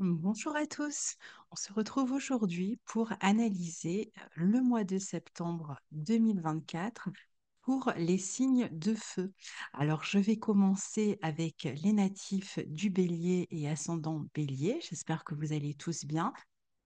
Bonjour à tous. On se retrouve aujourd'hui pour analyser euh, le mois de septembre 2024 pour les signes de feu. Alors, je vais commencer avec les natifs du bélier et ascendant bélier. J'espère que vous allez tous bien.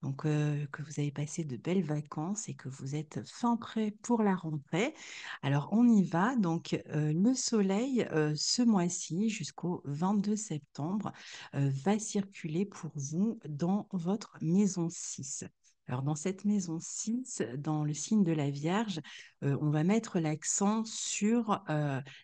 Donc, que vous avez passé de belles vacances et que vous êtes fin prêt pour la rentrée. Alors, on y va. Donc, le soleil, ce mois-ci, jusqu'au 22 septembre, va circuler pour vous dans votre maison 6. Alors, dans cette maison 6, dans le signe de la Vierge, on va mettre l'accent sur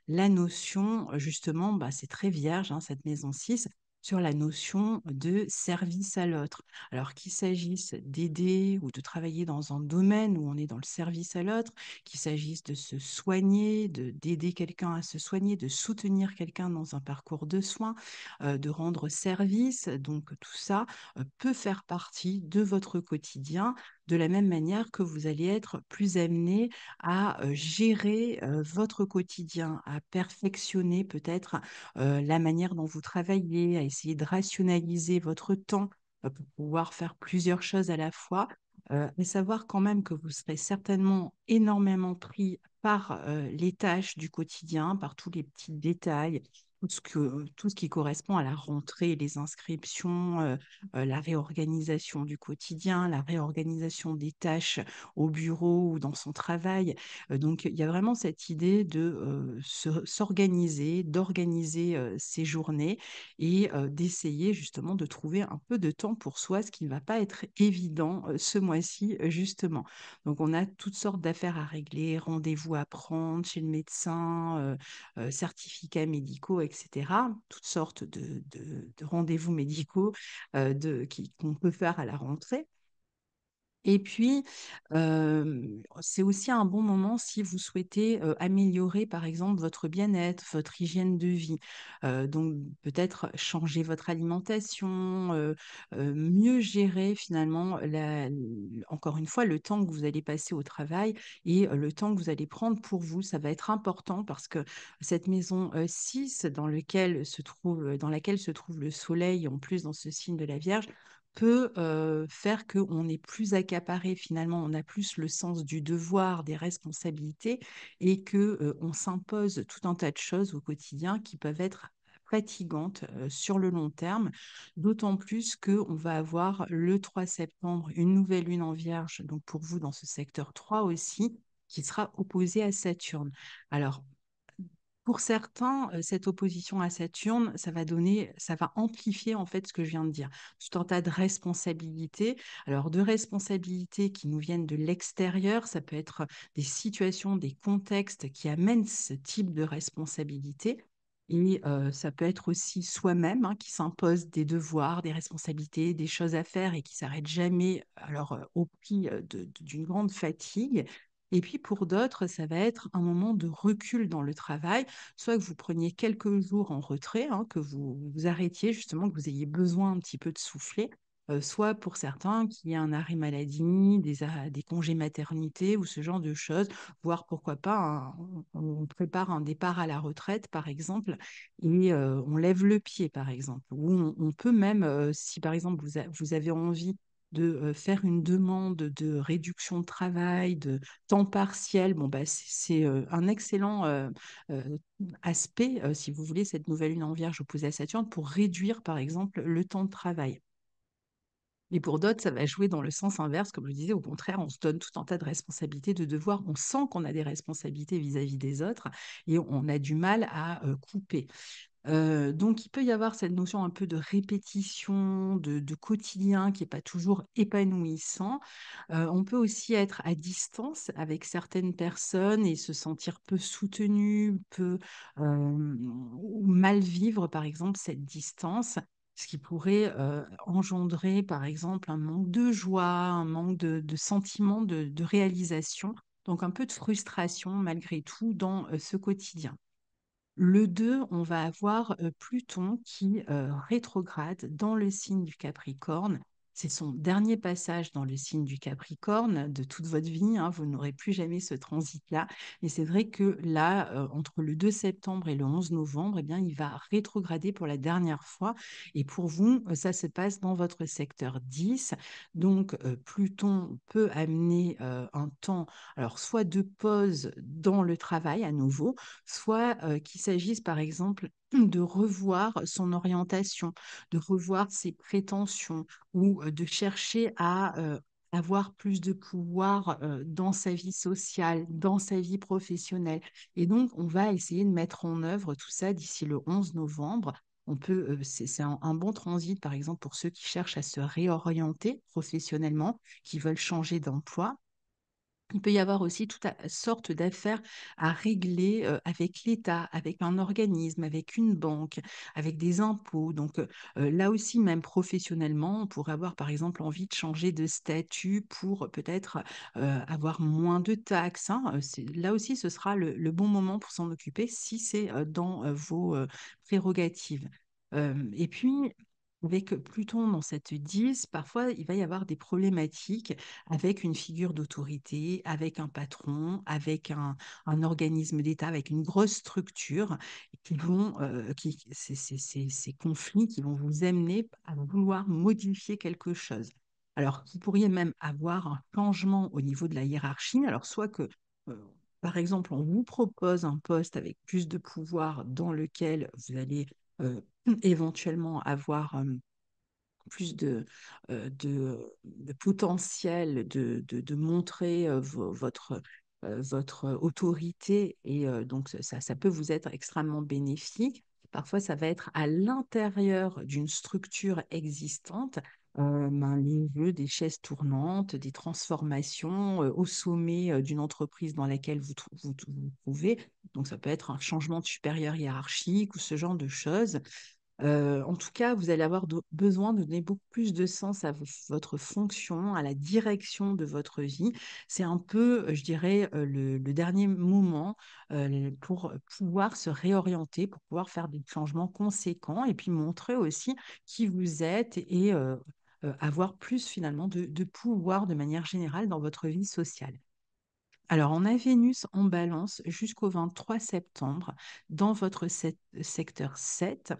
la notion, justement, bah, c'est très vierge, hein, cette maison 6, sur la notion de service à l'autre. Alors qu'il s'agisse d'aider ou de travailler dans un domaine où on est dans le service à l'autre, qu'il s'agisse de se soigner, de d'aider quelqu'un à se soigner, de soutenir quelqu'un dans un parcours de soins, euh, de rendre service, donc tout ça euh, peut faire partie de votre quotidien de la même manière que vous allez être plus amené à gérer votre quotidien, à perfectionner peut-être la manière dont vous travaillez, à essayer de rationaliser votre temps pour pouvoir faire plusieurs choses à la fois. Mais savoir quand même que vous serez certainement énormément pris par les tâches du quotidien, par tous les petits détails, tout ce que, tout ce qui correspond à la rentrée, les inscriptions, euh, euh, la réorganisation du quotidien, la réorganisation des tâches au bureau ou dans son travail. Euh, donc, il y a vraiment cette idée de se- s'organiser, d'organiser ses journées et d'essayer justement de trouver un peu de temps pour soi, ce qui ne va pas être évident ce mois-ci, justement. Donc, on a toutes sortes d'affaires à régler, rendez-vous à prendre chez le médecin, certificats médicaux, etc. Toutes sortes de, de- de rendez-vous médicaux euh, qu'on peut faire à la rentrée. Et puis, c'est aussi un bon moment si vous souhaitez améliorer, par exemple, votre bien-être, votre hygiène de vie. Donc, peut-être changer votre alimentation, mieux gérer finalement, la- encore une fois, le temps que vous allez passer au travail et le temps que vous allez prendre pour vous. Ça va être important parce que cette maison euh, 6, dans lequel se trouve, dans laquelle se trouve le soleil, en plus dans ce signe de la Vierge, peut faire qu'on est plus accaparé finalement, on a plus le sens du devoir, des responsabilités et que euh, on s'impose tout un tas de choses au quotidien qui peuvent être fatigantes sur le long terme, d'autant plus qu'on va avoir le 3 septembre une nouvelle lune en Vierge, donc pour vous dans ce secteur 3 aussi, qui sera opposée à Saturne. Alors, pour certains, cette opposition à Saturne, ça va donner, ça va amplifier en fait ce que je viens de dire. Tout un tas de responsabilités. Alors, de responsabilités qui nous viennent de l'extérieur, ça peut être des situations, des contextes qui amènent ce type de responsabilité. Et ça peut être aussi soi-même hein, qui s'impose des devoirs, des responsabilités, des choses à faire et qui s'arrête jamais, alors au prix d'une grande fatigue. Et puis pour d'autres, ça va être un moment de recul dans le travail, soit que vous preniez quelques jours en retrait, hein, que vous vous arrêtiez justement, que vous ayez besoin un petit peu de souffler, euh, soit pour certains qu'il y ait un arrêt maladie, des, a- congés maternité ou ce genre de choses, voire pourquoi pas, un- on, prépare un départ à la retraite par exemple, et euh, on lève le pied par exemple, ou on, peut même, euh, si par exemple vous, a- vous avez envie de faire une demande de réduction de travail, de temps partiel, bon, bah, c'est un excellent aspect, si vous voulez, cette nouvelle lune en Vierge opposée à Saturne, pour réduire, par exemple, le temps de travail. Et pour d'autres, ça va jouer dans le sens inverse, comme je disais, au contraire, on se donne tout un tas de responsabilités, de devoirs, on sent qu'on a des responsabilités vis-à-vis des autres et on a du mal à couper. Donc, il peut y avoir cette notion un peu de répétition, de, quotidien qui n'est pas toujours épanouissant. On peut aussi être à distance avec certaines personnes et se sentir peu soutenu, peu ou mal vivre, par exemple, cette distance. Ce qui pourrait engendrer, par exemple, un manque de joie, un manque de, sentiment de, réalisation, donc un peu de frustration malgré tout dans ce quotidien. Le 2, on va avoir Pluton qui rétrograde dans le signe du Capricorne C'est son dernier passage dans le signe du Capricorne de toute votre vie. hein, vous n'aurez plus jamais ce transit-là. Et c'est vrai que là, euh, entre le 2 septembre et le 11 novembre, eh bien, il va rétrograder pour la dernière fois. Et pour vous, euh, ça se passe dans votre secteur 10. Donc, euh, Pluton peut amener un temps, alors soit de pause dans le travail à nouveau, soit qu'il s'agisse par exemple de revoir son orientation, de revoir ses prétentions ou de chercher à avoir plus de pouvoir dans sa vie sociale, dans sa vie professionnelle. Et donc, on va essayer de mettre en œuvre tout ça d'ici le 11 novembre. On peut, c'est un bon transit, par exemple, pour ceux qui cherchent à se réorienter professionnellement, qui veulent changer d'emploi. Il peut y avoir aussi toute a- sorte d'affaires à régler avec l'État, avec un organisme, avec une banque, avec des impôts. Donc là aussi, même professionnellement, on pourrait avoir par exemple envie de changer de statut pour peut-être avoir moins de taxes. hein. Là aussi, ce sera le, bon moment pour s'en occuper si c'est dans vos prérogatives. Et puis, avec Pluton dans cette 10, parfois il va y avoir des problématiques avec une figure d'autorité, avec un patron, avec un, organisme d'État, avec une grosse structure, qui vont, euh, qui, ces, conflits qui vont vous amener à vouloir modifier quelque chose. Alors, vous pourriez même avoir un changement au niveau de la hiérarchie. Alors, soit que, euh, par exemple, on vous propose un poste avec plus de pouvoir dans lequel vous allez éventuellement avoir euh, plus de, euh, de, potentiel de, de, de montrer euh, vo- votre, euh, votre autorité et euh, donc ça, ça peut vous être extrêmement bénéfique. Parfois, ça va être à l'intérieur d'une structure existante, euh, ben, les des chaises tournantes, des transformations euh, au sommet euh, d'une entreprise dans laquelle vous, vous, trouvez. Donc, ça peut être un changement de supérieur hiérarchique ou ce genre de choses. Euh, en tout cas, vous allez avoir besoin de donner beaucoup plus de sens à vo- votre fonction, à la direction de votre vie. C'est un peu, je dirais, le, le dernier moment pour pouvoir se réorienter, pour pouvoir faire des changements conséquents et puis montrer aussi qui vous êtes et avoir plus finalement de, pouvoir de manière générale dans votre vie sociale. Alors, on a Vénus en balance jusqu'au 23 septembre dans votre sec- secteur 7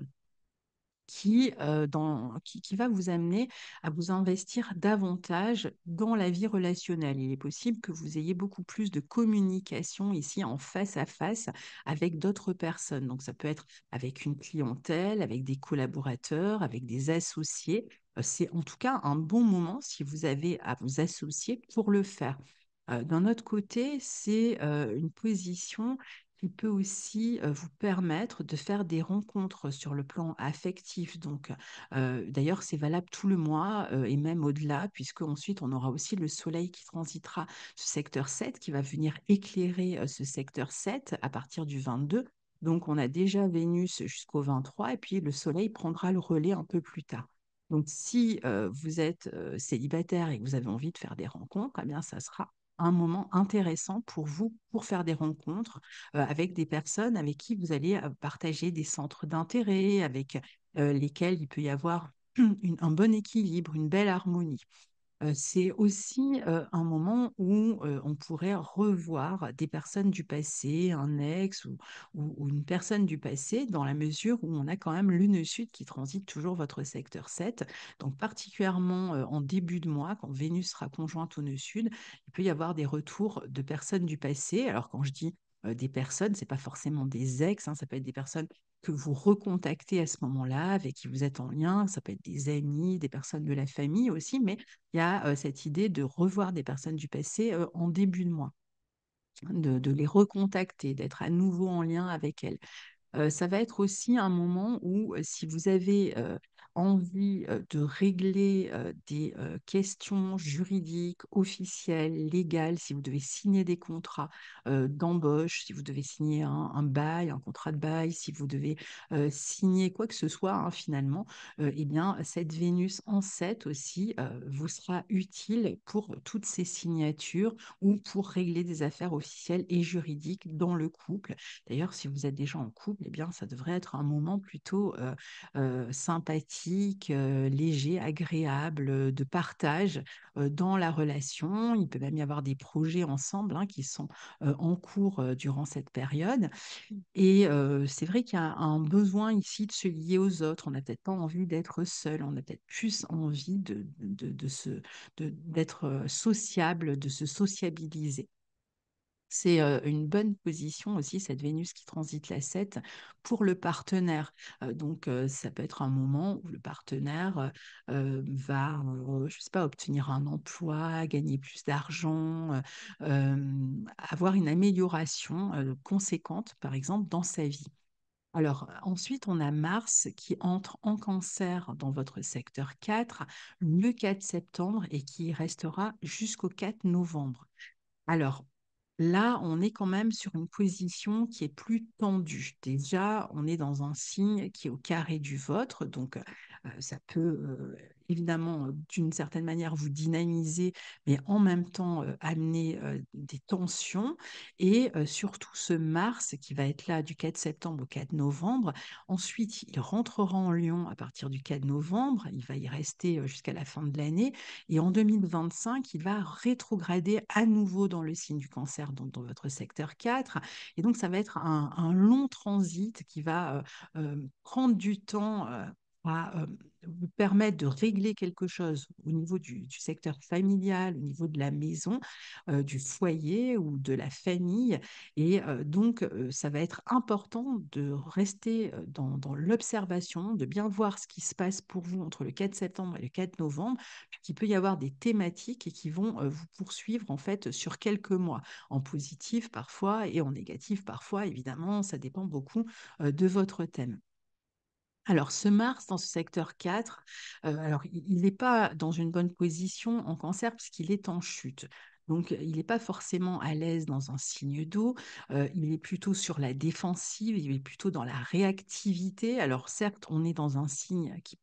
qui, euh, dans, qui, qui va vous amener à vous investir davantage dans la vie relationnelle. Il est possible que vous ayez beaucoup plus de communication ici en face à face avec d'autres personnes. Donc ça peut être avec une clientèle, avec des collaborateurs, avec des associés. Euh, C'est en tout cas un bon moment si vous avez à vous associer pour le faire. Euh, D'un autre côté, c'est une position qui peut aussi vous permettre de faire des rencontres sur le plan affectif. Donc, d'ailleurs, c'est valable tout le mois et même au-delà, puisque ensuite on aura aussi le Soleil qui transitera ce secteur 7, qui va venir éclairer ce secteur 7 à partir du 22. Donc, on a déjà Vénus jusqu'au 23, et puis le Soleil prendra le relais un peu plus tard. Donc, si vous êtes célibataire et que vous avez envie de faire des rencontres, eh bien, ça sera un moment intéressant pour vous pour faire des rencontres euh, avec des personnes avec qui vous allez euh, partager des centres d'intérêt, avec euh, lesquels il peut y avoir un bon équilibre, une belle harmonie. C'est aussi un moment où on pourrait revoir des personnes du passé, un ex ou, une personne du passé, dans la mesure où on a quand même Lune Sud qui transite toujours votre secteur 7. Donc particulièrement en début de mois, quand Vénus sera conjointe au Nœud Sud, il peut y avoir des retours de personnes du passé. Alors quand je dis des personnes, c'est pas forcément des ex, hein, ça peut être des personnes que vous recontactez à ce moment-là, avec qui vous êtes en lien, ça peut être des amis, des personnes de la famille aussi, mais il y a cette idée de revoir des personnes du passé en début de mois, de, les recontacter, d'être à nouveau en lien avec elles. Ça va être aussi un moment où, si vous avez envie de régler des questions juridiques, officielles, légales, si vous devez signer des contrats d'embauche, si vous devez signer un, bail, un contrat de bail, si vous devez signer quoi que ce soit, hein, finalement, eh bien, cette Vénus en 7 aussi vous sera utile pour toutes ces signatures ou pour régler des affaires officielles et juridiques dans le couple. D'ailleurs, si vous êtes déjà en couple, eh bien, ça devrait être un moment plutôt sympathique sympathique, heu, léger, agréable, heu, de partage, heu, dans la relation. Il peut même y avoir des projets ensemble, hein, qui sont, en cours, durant cette période et heu, c'est vrai qu'il y a un besoin ici de se lier aux autres. On n'a peut-être pas envie d'être seul, on a peut-être plus envie de de de se de d'être, sociable, de se sociabiliser. C'est, une bonne position aussi cette Vénus qui transite la 7 pour le partenaire. Donc ça peut être un moment où le partenaire, va, je sais pas, obtenir un emploi, gagner plus d'argent, avoir une amélioration, conséquente, par exemple, dans sa vie. Alors, ensuite, on a Mars qui entre en Cancer dans votre secteur 4 le 4 septembre et qui restera jusqu'au 4 novembre. Alors, là, on est quand même sur une position qui est plus tendue. Déjà, on est dans un signe qui est au carré du vôtre, donc heu, ça peut, heu, évidemment, d'une certaine manière, vous dynamiser, mais en même temps, amener, des tensions et surtout ce Mars qui va être là du 4 septembre au 4 novembre. Ensuite, il rentrera en Lion à partir du 4 novembre, il va y rester, jusqu'à la fin de l'année et en 2025, il va rétrograder à nouveau dans le signe du Cancer, donc dans votre secteur 4 et donc ça va être un long transit qui va, prendre du temps, à, vous permettre de régler quelque chose au niveau du secteur familial, au niveau de la maison, du foyer ou de la famille et donc ça va être important de rester, dans l'observation, de bien voir ce qui se passe pour vous entre le 4 septembre et le 4 novembre qu'il peut y avoir des thématiques qui vont, vous poursuivre en fait sur quelques mois, en positif parfois et en négatif parfois évidemment, ça dépend beaucoup, de votre thème. Alors ce Mars dans ce secteur 4, heu, alors il n'est pas dans une bonne position en Cancer puisqu'il est en chute. Donc il n'est pas forcément à l'aise dans un signe d'eau, il est plutôt sur la défensive, il est plutôt dans la réactivité. Alors certes, on est dans un signe qui est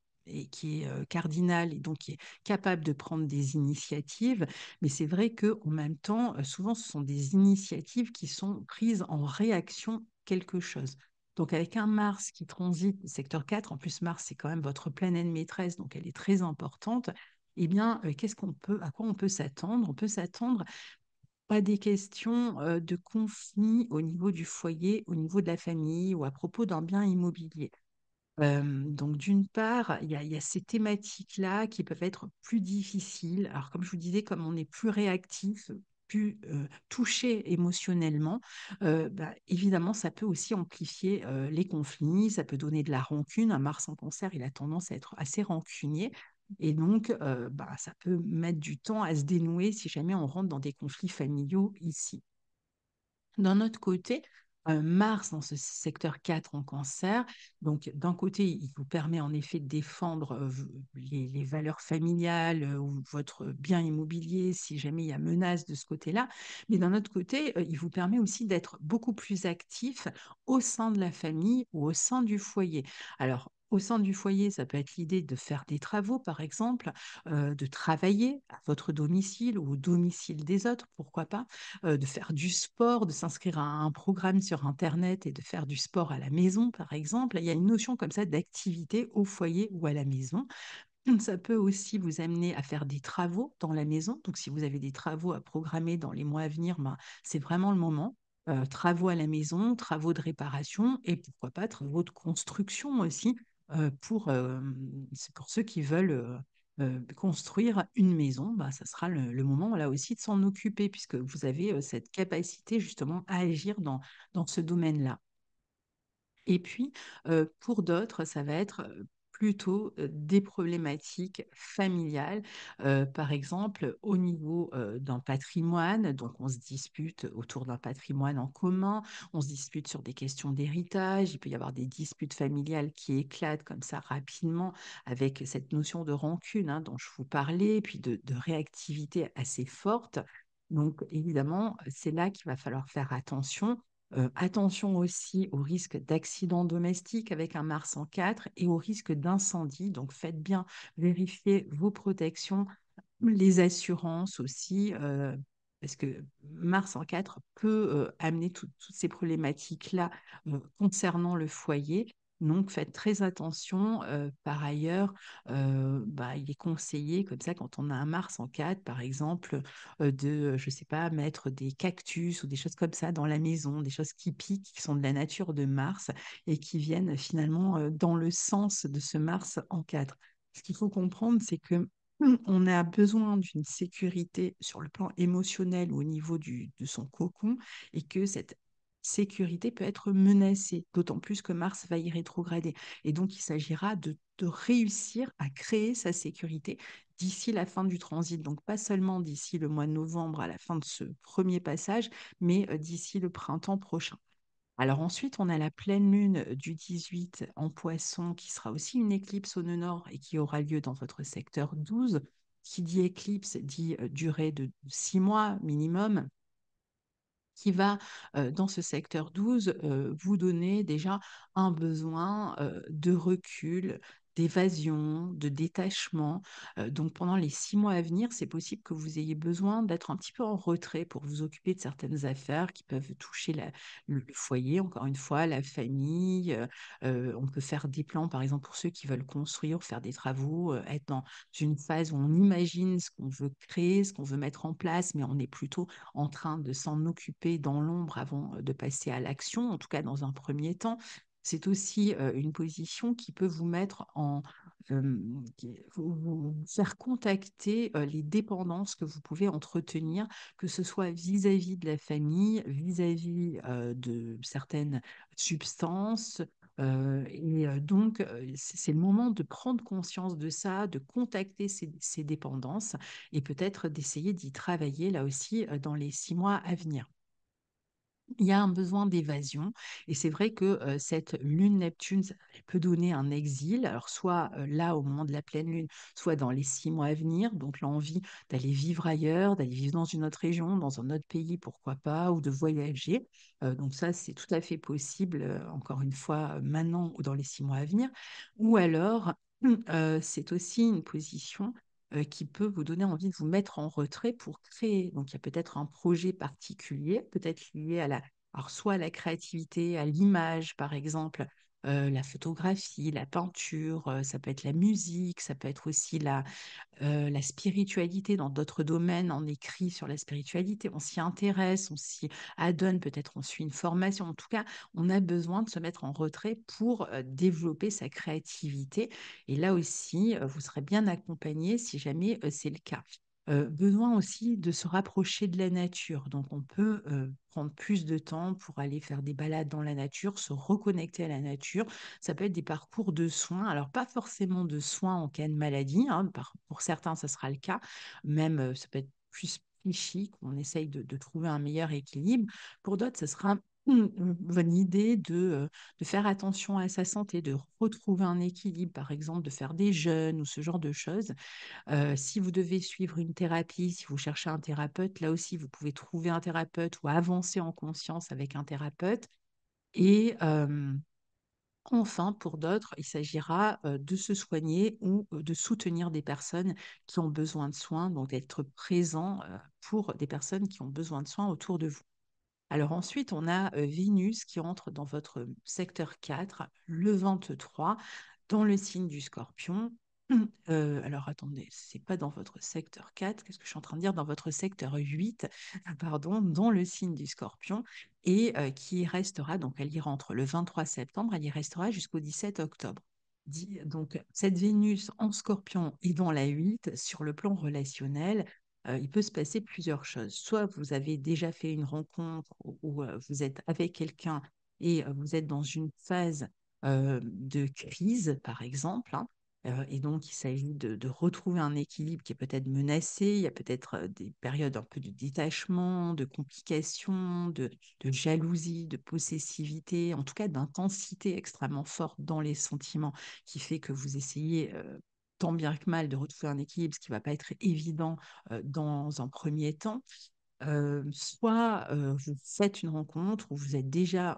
qui est, cardinal et donc qui est capable de prendre des initiatives, mais c'est vrai qu'en même temps, souvent ce sont des initiatives qui sont prises en réaction quelque chose. Donc avec un Mars qui transite le secteur 4, en plus Mars c'est quand même votre planète maîtresse, donc elle est très importante, eh bien, heu, qu'est-ce qu'on peut à quoi on peut s'attendre? On peut s'attendre à des questions, heu, de conflits au niveau du foyer, au niveau de la famille ou à propos d'un bien immobilier. Donc d'une part, il y il y a ces thématiques-là qui peuvent être plus difficiles. Alors comme je vous disais, comme on est plus réactif, touché émotionnellement, bah, évidemment, ça peut aussi amplifier, les conflits, ça peut donner de la rancune. Un Mars en Cancer, il a tendance à être assez rancunier et donc, bah, ça peut mettre du temps à se dénouer si jamais on rentre dans des conflits familiaux ici. D'un autre côté, Mars dans ce secteur 4 en Cancer, donc d'un côté, il vous permet en effet de défendre, les valeurs familiales, ou votre bien immobilier si jamais il y a menace de ce côté-là. Mais d'un autre côté, il vous permet aussi d'être beaucoup plus actif au sein de la famille ou au sein du foyer. Alors, au sein du foyer, ça peut être l'idée de faire des travaux, par exemple, de travailler à votre domicile ou au domicile des autres, pourquoi pas de faire du sport, de s'inscrire à un programme sur internet et de faire du sport à la maison, par exemple. Il y a une notion comme ça d'activité au foyer ou à la maison. Ça peut aussi vous amener à faire des travaux dans la maison. Donc si vous avez des travaux à programmer dans les mois à venir, ben, c'est vraiment le moment. Travaux à la maison, travaux de réparation et pourquoi pas travaux de construction aussi, pour, hem, c'est pour ceux qui veulent, construire une maison, bah, ça sera le moment là aussi de s'en occuper puisque vous avez, cette capacité justement à agir dans dans ce domaine-là. Et puis, pour d'autres, ça va être, plutôt, des problématiques familiales. Par exemple, au niveau, d'un patrimoine, donc on se dispute autour d'un patrimoine en commun, on se dispute sur des questions d'héritage, il peut y avoir des disputes familiales qui éclatent comme ça rapidement avec cette notion de rancune, hein, dont je vous parlais, puis de de réactivité assez forte. Donc évidemment, c'est là qu'il va falloir faire attention Heu, attention aussi au risque d'accident domestique avec un Mars en 4 et au risque d'incendie. Donc faites bien vérifier vos protections, les assurances aussi, heu, parce que Mars en 4 peut, heu, amener toutes ces problématiques-là, concernant le foyer Donc, faites très attention. Par ailleurs, bah, il est conseillé, comme ça, quand on a un Mars en 4, par exemple, de, je sais pas, mettre des cactus ou des choses comme ça dans la maison, des choses qui piquent, qui sont de la nature de Mars et qui viennent finalement dans le sens de ce Mars en 4. Ce qu'il faut comprendre, c'est que on a besoin d'une sécurité sur le plan émotionnel au niveau du, de son cocon et que cette sécurité peut être menacée, d'autant plus que Mars va y rétrograder. Et donc, il s'agira de, réussir à créer sa sécurité d'ici la fin du transit. Donc, pas seulement d'ici le mois de novembre à la fin de ce premier passage, mais euh, d'ici le printemps prochain. Alors ensuite, on a la pleine lune du 18 en poisson, qui sera aussi une éclipse au nord et qui aura lieu dans votre secteur 12. Qui dit éclipse dit euh, durée de six mois minimum qui va, dans ce secteur 12, euh, vous donner déjà un besoin de recul, d'évasion, de détachement. Donc pendant les six mois à venir, c'est possible que vous ayez besoin d'être un petit peu en retrait pour vous occuper de certaines affaires qui peuvent toucher le, foyer, encore une fois, la famille. On peut faire des plans, par exemple, pour ceux qui veulent construire, faire des travaux, être dans une phase où on imagine ce qu'on veut créer, ce qu'on veut mettre en place, mais on est plutôt en train de s'en occuper dans l'ombre avant de passer à l'action, en tout cas dans un premier temps. C'est aussi une position qui peut vous mettre en, vous, faire contacter les dépendances que vous pouvez entretenir, que ce soit vis-à-vis de la famille, vis-à-vis de certaines substances. et donc, c'est le moment de prendre conscience de ça, de contacter ces, ces dépendances et peut-être d'essayer d'y travailler là aussi dans les six mois à venir il y a un besoin d'évasion. Et c'est vrai que cette lune Neptune, elle peut donner un exil, alors soit là au moment de la pleine lune, soit dans les six mois à venir. Donc l'envie d'aller vivre ailleurs, d'aller vivre dans une autre région, dans un autre pays, pourquoi pas, ou de voyager. Donc ça, c'est tout à fait possible, encore une fois, maintenant ou dans les six mois à venir. Ou alors, c'est aussi une position euh, qui peut vous donner envie de vous mettre en retrait pour créer. Donc, il y a peut-être un projet particulier, peut-être lié soit à la créativité, à l'image, par exemple, euh, la photographie, la peinture, euh, ça peut être la musique, ça peut être aussi la, euh, la spiritualité dans d'autres domaines, on écrit sur la spiritualité, on s'y intéresse, on s'y adonne, peut-être on suit une formation. En tout cas, on a besoin de se mettre en retrait pour développer sa créativité. Et là aussi, vous serez bien accompagné si jamais c'est le cas. Euh, besoin aussi de se rapprocher de la nature. Donc, on peut euh, prendre plus de temps pour aller faire des balades dans la nature, se reconnecter à la nature. Ça peut être des parcours de soins. Alors, pas forcément de soins en cas de maladie. hein, pour certains, ça sera le cas. Même, euh, ça peut être plus psychique. On essaye de, de trouver un meilleur équilibre. Pour d'autres, ce sera bonne idée de, euh, de faire attention à sa santé, de retrouver un équilibre, par exemple, de faire des jeûnes ou ce genre de choses. Euh, si vous devez suivre une thérapie, si vous cherchez un thérapeute, là aussi, vous pouvez trouver un thérapeute ou avancer en conscience avec un thérapeute. Et euh, enfin, pour d'autres, il s'agira de se soigner ou de soutenir des personnes qui ont besoin de soins, donc d'être présent pour des personnes qui ont besoin de soins autour de vous. Alors ensuite, on a Vénus qui entre dans votre secteur 4, le 23, dans le signe du Scorpion. Alors attendez, c'est pas dans votre secteur 4, qu'est-ce que je suis en train de dire? Dans votre secteur 8, pardon, dans le signe du Scorpion, et qui restera, donc elle y rentre le 23 septembre, elle y restera jusqu'au 17 octobre. Donc cette Vénus en Scorpion et dans la 8, sur le plan relationnel, il peut se passer plusieurs choses. Soit vous avez déjà fait une rencontre ou, ou, euh, vous êtes avec quelqu'un et vous êtes dans une phase de crise, par exemple, hein, et donc il s'agit de, retrouver un équilibre qui est peut-être menacé. Il y a peut-être des périodes un peu de détachement, de complications, de, de jalousie, de possessivité, en tout cas d'intensité extrêmement forte dans les sentiments qui fait que vous essayez tant bien que mal de retrouver un équilibre, ce qui ne va pas être évident dans un premier temps. Soit vous faites une rencontre ou vous êtes déjà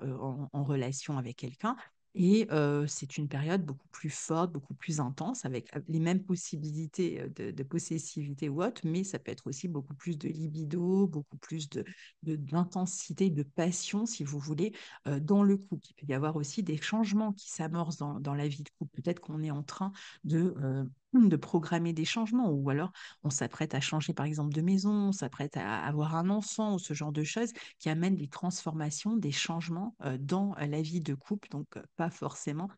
en relation avec quelqu'un Et c'est une période beaucoup plus forte, beaucoup plus intense avec, les mêmes possibilités, de de possessivité ou autre, mais ça peut être aussi beaucoup plus de libido, beaucoup plus de de d'intensité, de passion, si vous voulez, dans le couple. Il peut y avoir aussi des changements qui s'amorcent dans dans la vie de couple. Peut-être qu'on est en train de, de programmer des changements ou alors on s'apprête à changer, par exemple, de maison, on s'apprête à avoir un enfant ou ce genre de choses qui amènent des transformations, des changements euh, dans euh, la vie de couple, donc euh, pas forcément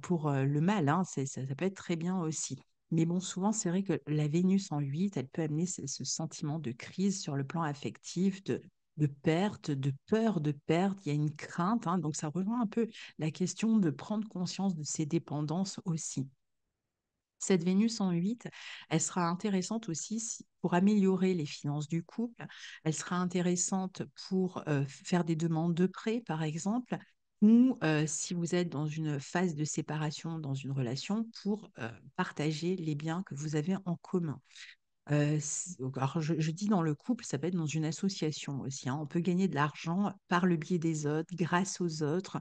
pour le mal, hein, ça, peut être très bien aussi. Mais bon, souvent, c'est vrai que la Vénus en 8, elle peut amener ce, sentiment de crise sur le plan affectif, de, de perte, de peur de perte. Il y a une crainte, hein, donc ça rejoint un peu la question de prendre conscience de ses dépendances aussi. Cette Vénus en 8, elle sera intéressante aussi si- pour améliorer les finances du couple. Elle sera intéressante pour euh, faire des demandes de prêt, par exemple, ou euh, si vous êtes dans une phase de séparation dans une relation, pour euh, partager les biens que vous avez en commun. Alors je, dis dans le couple, ça peut être dans une association aussi. hein. On peut gagner de l'argent par le biais des autres, grâce aux autres,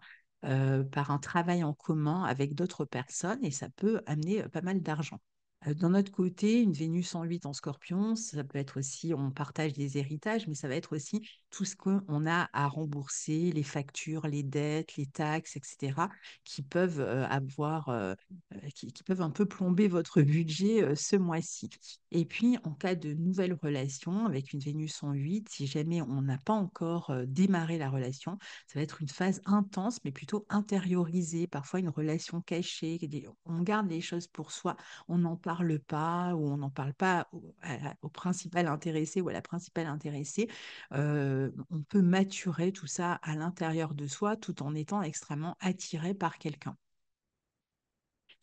par un travail en commun avec d'autres personnes, et ça peut amener euh, pas mal d'argent. D'un autre côté, une Vénus en 8 en scorpion, ça peut être aussi, on partage des héritages, mais ça va être aussi tout ce qu'on a à rembourser, les factures, les dettes, les taxes, etc., qui peuvent avoir, qui, peuvent un peu plomber votre budget ce mois-ci. Et puis, en cas de nouvelle relation avec une Vénus en 8, si jamais on n'a pas encore démarré la relation, ça va être une phase intense, mais plutôt intériorisée, parfois une relation cachée. On garde les choses pour soi, on n'en parle pas ou on n'en parle pas au, principal intéressé ou à la principale intéressée. On peut maturer tout ça à l'intérieur de soi tout en étant extrêmement attiré par quelqu'un.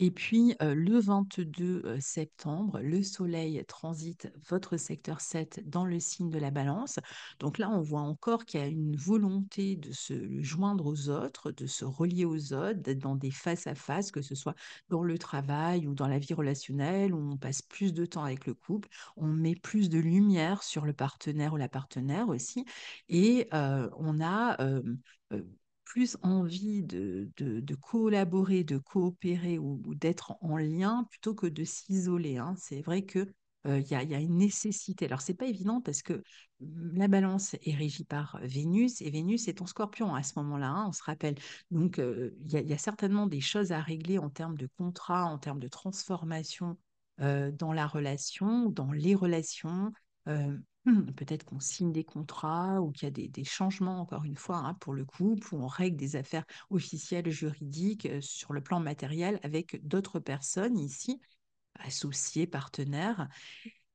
Et puis, le 22 euh, septembre, le Soleil transite votre secteur 7 dans le signe de la Balance. Donc là, on voit encore qu'il y a une volonté de se joindre aux autres, de se relier aux autres, d'être dans des face-à-face, que ce soit dans le travail ou dans la vie relationnelle, où on passe plus de temps avec le couple, on met plus de lumière sur le partenaire ou la partenaire aussi, et on a... plus envie de, de, collaborer, de coopérer ou, d'être en lien plutôt que de s'isoler. hein. C'est vrai que euh, il y a, une nécessité. Alors, c'est pas évident parce que mm, la balance est régie par Vénus et Vénus est en scorpion à ce moment-là, hein, on se rappelle. Donc, euh, il y a certainement des choses à régler en termes de contrat, en termes de transformation euh, dans la relation, dans les relations. Hmm, Peut-être qu'on signe des contrats ou qu'il y a des, changements, encore une fois, hein, pour le couple, où on règle des affaires officielles juridiques euh, sur le plan matériel avec d'autres personnes ici, associés, partenaires.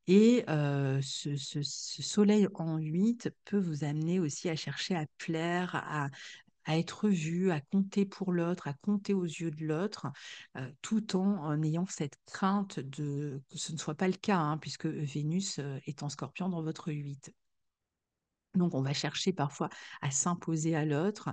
Et euh, ce, ce- ce soleil en 8 peut vous amener aussi à chercher à plaire, à, à être vu, à compter pour l'autre, à compter aux yeux de l'autre, euh, tout en, ayant cette crainte de que ce ne soit pas le cas, hein, puisque Vénus euh, est en scorpion dans votre 8. Donc, on va chercher parfois à s'imposer à l'autre.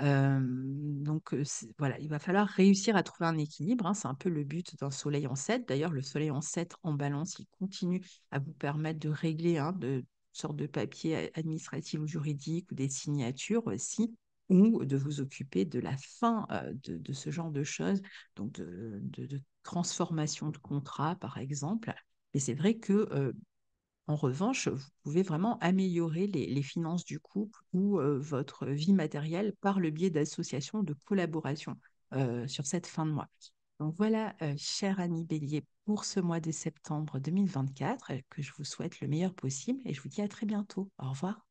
Euh, donc, euh, voilà, il va falloir réussir à trouver un équilibre. hein. C'est un peu le but d'un soleil en 7. D'ailleurs, le soleil en 7 en balance, il continue à vous permettre de régler hein, de sortes de papiers administratifs ou juridiques ou des signatures aussi, ou de vous occuper de la fin de, ce genre de choses, donc de, transformation de contrat, par exemple. Et c'est vrai que en revanche, vous pouvez vraiment améliorer les, finances du couple ou votre vie matérielle par le biais d'associations, de collaboration euh, sur cette fin de mois. Donc voilà, chère Annie Bélier, pour ce mois de septembre 2024, euh, que je vous souhaite le meilleur possible et je vous dis à très bientôt. Au revoir.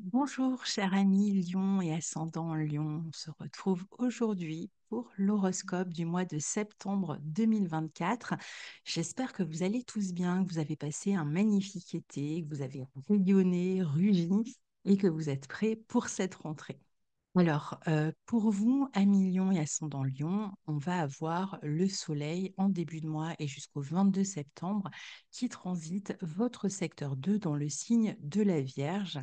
Bonjour, cher ami Lion et ascendant Lion. On se retrouve aujourd'hui pour l'horoscope du mois de septembre 2024. J'espère que vous allez tous bien, que vous avez passé un magnifique été, que vous avez rayonné, rugi et que vous êtes prêts pour cette rentrée. Alors, euh, pour vous, amis Lion et ascendant Lion, on va avoir le soleil en début de mois et jusqu'au 22 septembre qui transite votre secteur 2 dans le signe de la Vierge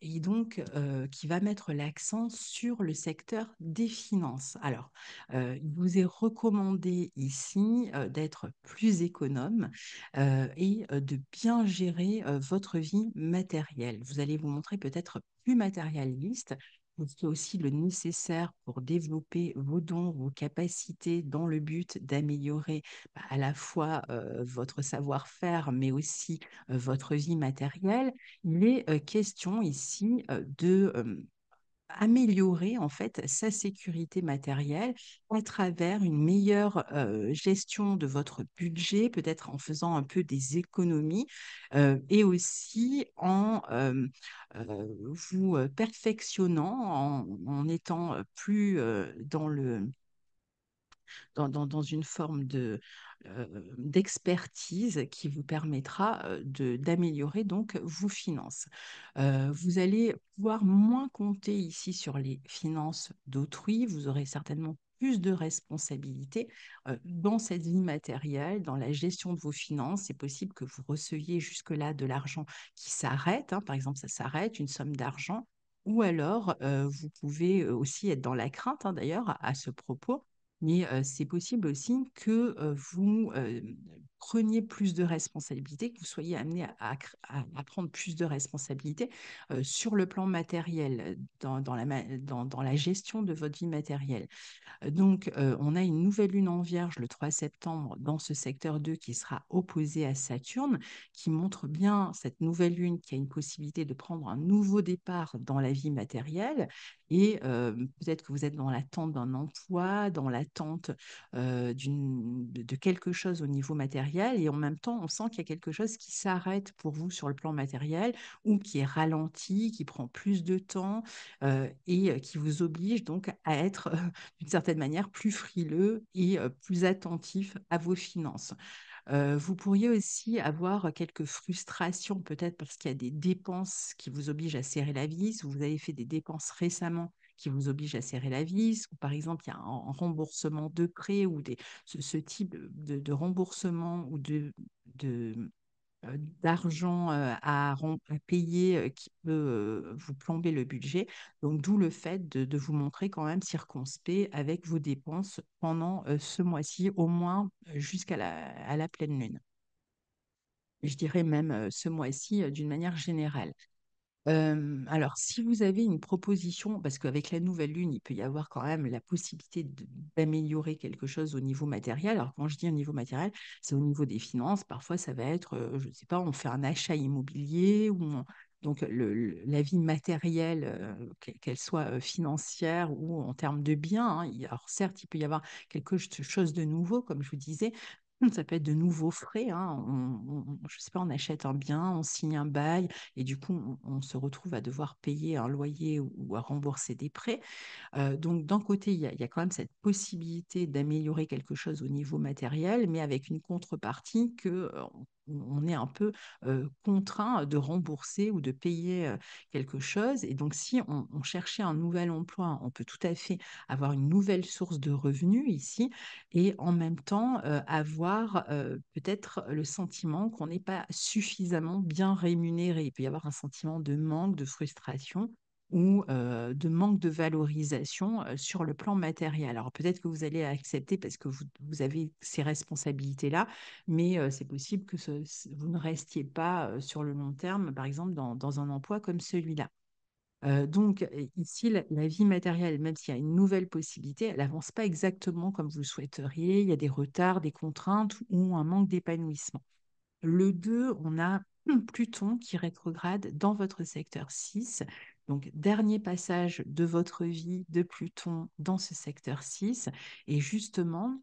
et donc euh, qui va mettre l'accent sur le secteur des finances. Alors, euh, il vous est recommandé ici d'être plus économe et de bien gérer votre vie matérielle. Vous allez vous montrer peut-être plus matérialiste Vous ferez aussi le nécessaire pour développer vos dons, vos capacités dans le but d'améliorer bah, à la fois votre savoir-faire, mais aussi votre vie matérielle. Il est question ici de améliorer en fait sa sécurité matérielle à travers une meilleure gestion de votre budget, peut-être en faisant un peu des économies et aussi en vous perfectionnant, en, étant plus dans le dans, une forme de, d'expertise qui vous permettra d'améliorer donc vos finances. Vous allez pouvoir moins compter ici sur les finances d'autrui. Vous aurez certainement plus de responsabilités dans cette vie matérielle, dans la gestion de vos finances. C'est possible que vous receviez jusque-là de l'argent qui s'arrête. hein. Par exemple, ça s'arrête, une somme d'argent. Ou alors, vous pouvez aussi être dans la crainte, hein, d'ailleurs, à ce propos, mais c'est possible aussi que vous preniez plus de responsabilités, que vous soyez amené à, prendre plus de responsabilités sur le plan matériel, dans, la, gestion de votre vie matérielle. Donc, on a une nouvelle lune en Vierge le 3 septembre dans ce secteur 2 qui sera opposé à Saturne, qui montre bien cette nouvelle lune qui a une possibilité de prendre un nouveau départ dans la vie matérielle. Et peut-être que vous êtes dans l'attente d'un emploi, dans l'attente de, quelque chose au niveau matériel. Et en même temps, on sent qu'il y a quelque chose qui s'arrête pour vous sur le plan matériel ou qui est ralenti, qui prend plus de temps et qui vous oblige donc à être d'une certaine manière plus frileux et plus attentif à vos finances. Vous pourriez aussi avoir quelques frustrations, peut-être parce qu'il y a des dépenses qui vous obligent à serrer la vis, ou vous avez fait des dépenses récemment qui vous obligent à serrer la vis, ou par exemple, il y a un, remboursement de prêt ou des, ce, type de, remboursement ou de, de, d'argent euh, à, payer euh, qui peut euh, vous plomber le budget. Donc, d'où le fait de, vous montrer quand même circonspect avec vos dépenses pendant euh, ce mois-ci, au moins euh, jusqu'à la, pleine lune. Je dirais même euh, ce mois-ci euh, d'une manière générale. Alors, si vous avez une proposition, parce qu'avec la nouvelle lune, il peut y avoir quand même la possibilité d'améliorer quelque chose au niveau matériel. Alors, quand je dis au niveau matériel, c'est au niveau des finances. Parfois, ça va être, je ne sais pas, on fait un achat immobilier ou on- donc la vie matérielle, que- qu'elle soit financière ou en termes de biens. hein. Alors, certes, il peut y avoir quelque chose de nouveau, comme je vous disais. Ça peut être de nouveaux frais. hein. On- on- je ne sais pas, on achète un bien, on signe un bail et du coup, on, se retrouve à devoir payer un loyer ou, à rembourser des prêts. Euh, donc, d'un côté, il y a, il y a quand même cette possibilité d'améliorer quelque chose au niveau matériel, mais avec une contrepartie que euh, on est un peu contraint de rembourser ou de payer quelque chose. Et donc, si on, cherchait un nouvel emploi, on peut tout à fait avoir une nouvelle source de revenus ici et en même temps avoir peut-être le sentiment qu'on n'est pas suffisamment bien rémunéré. Il peut y avoir un sentiment de manque, de frustration ou de manque de valorisation sur le plan matériel. Alors peut-être que vous allez accepter parce que vous, avez ces responsabilités-là, mais c'est possible que vous ne restiez pas sur le long terme, par exemple, dans, un emploi comme celui-là. Donc ici, la, la vie matérielle, même s'il y a une nouvelle possibilité, elle n'avance pas exactement comme vous le souhaiteriez. Il y a des retards, des contraintes ou un manque d'épanouissement. Le 2, on a Pluton qui rétrograde dans votre secteur 6. Donc, dernier passage de votre vie de Pluton dans ce secteur 6. Et justement,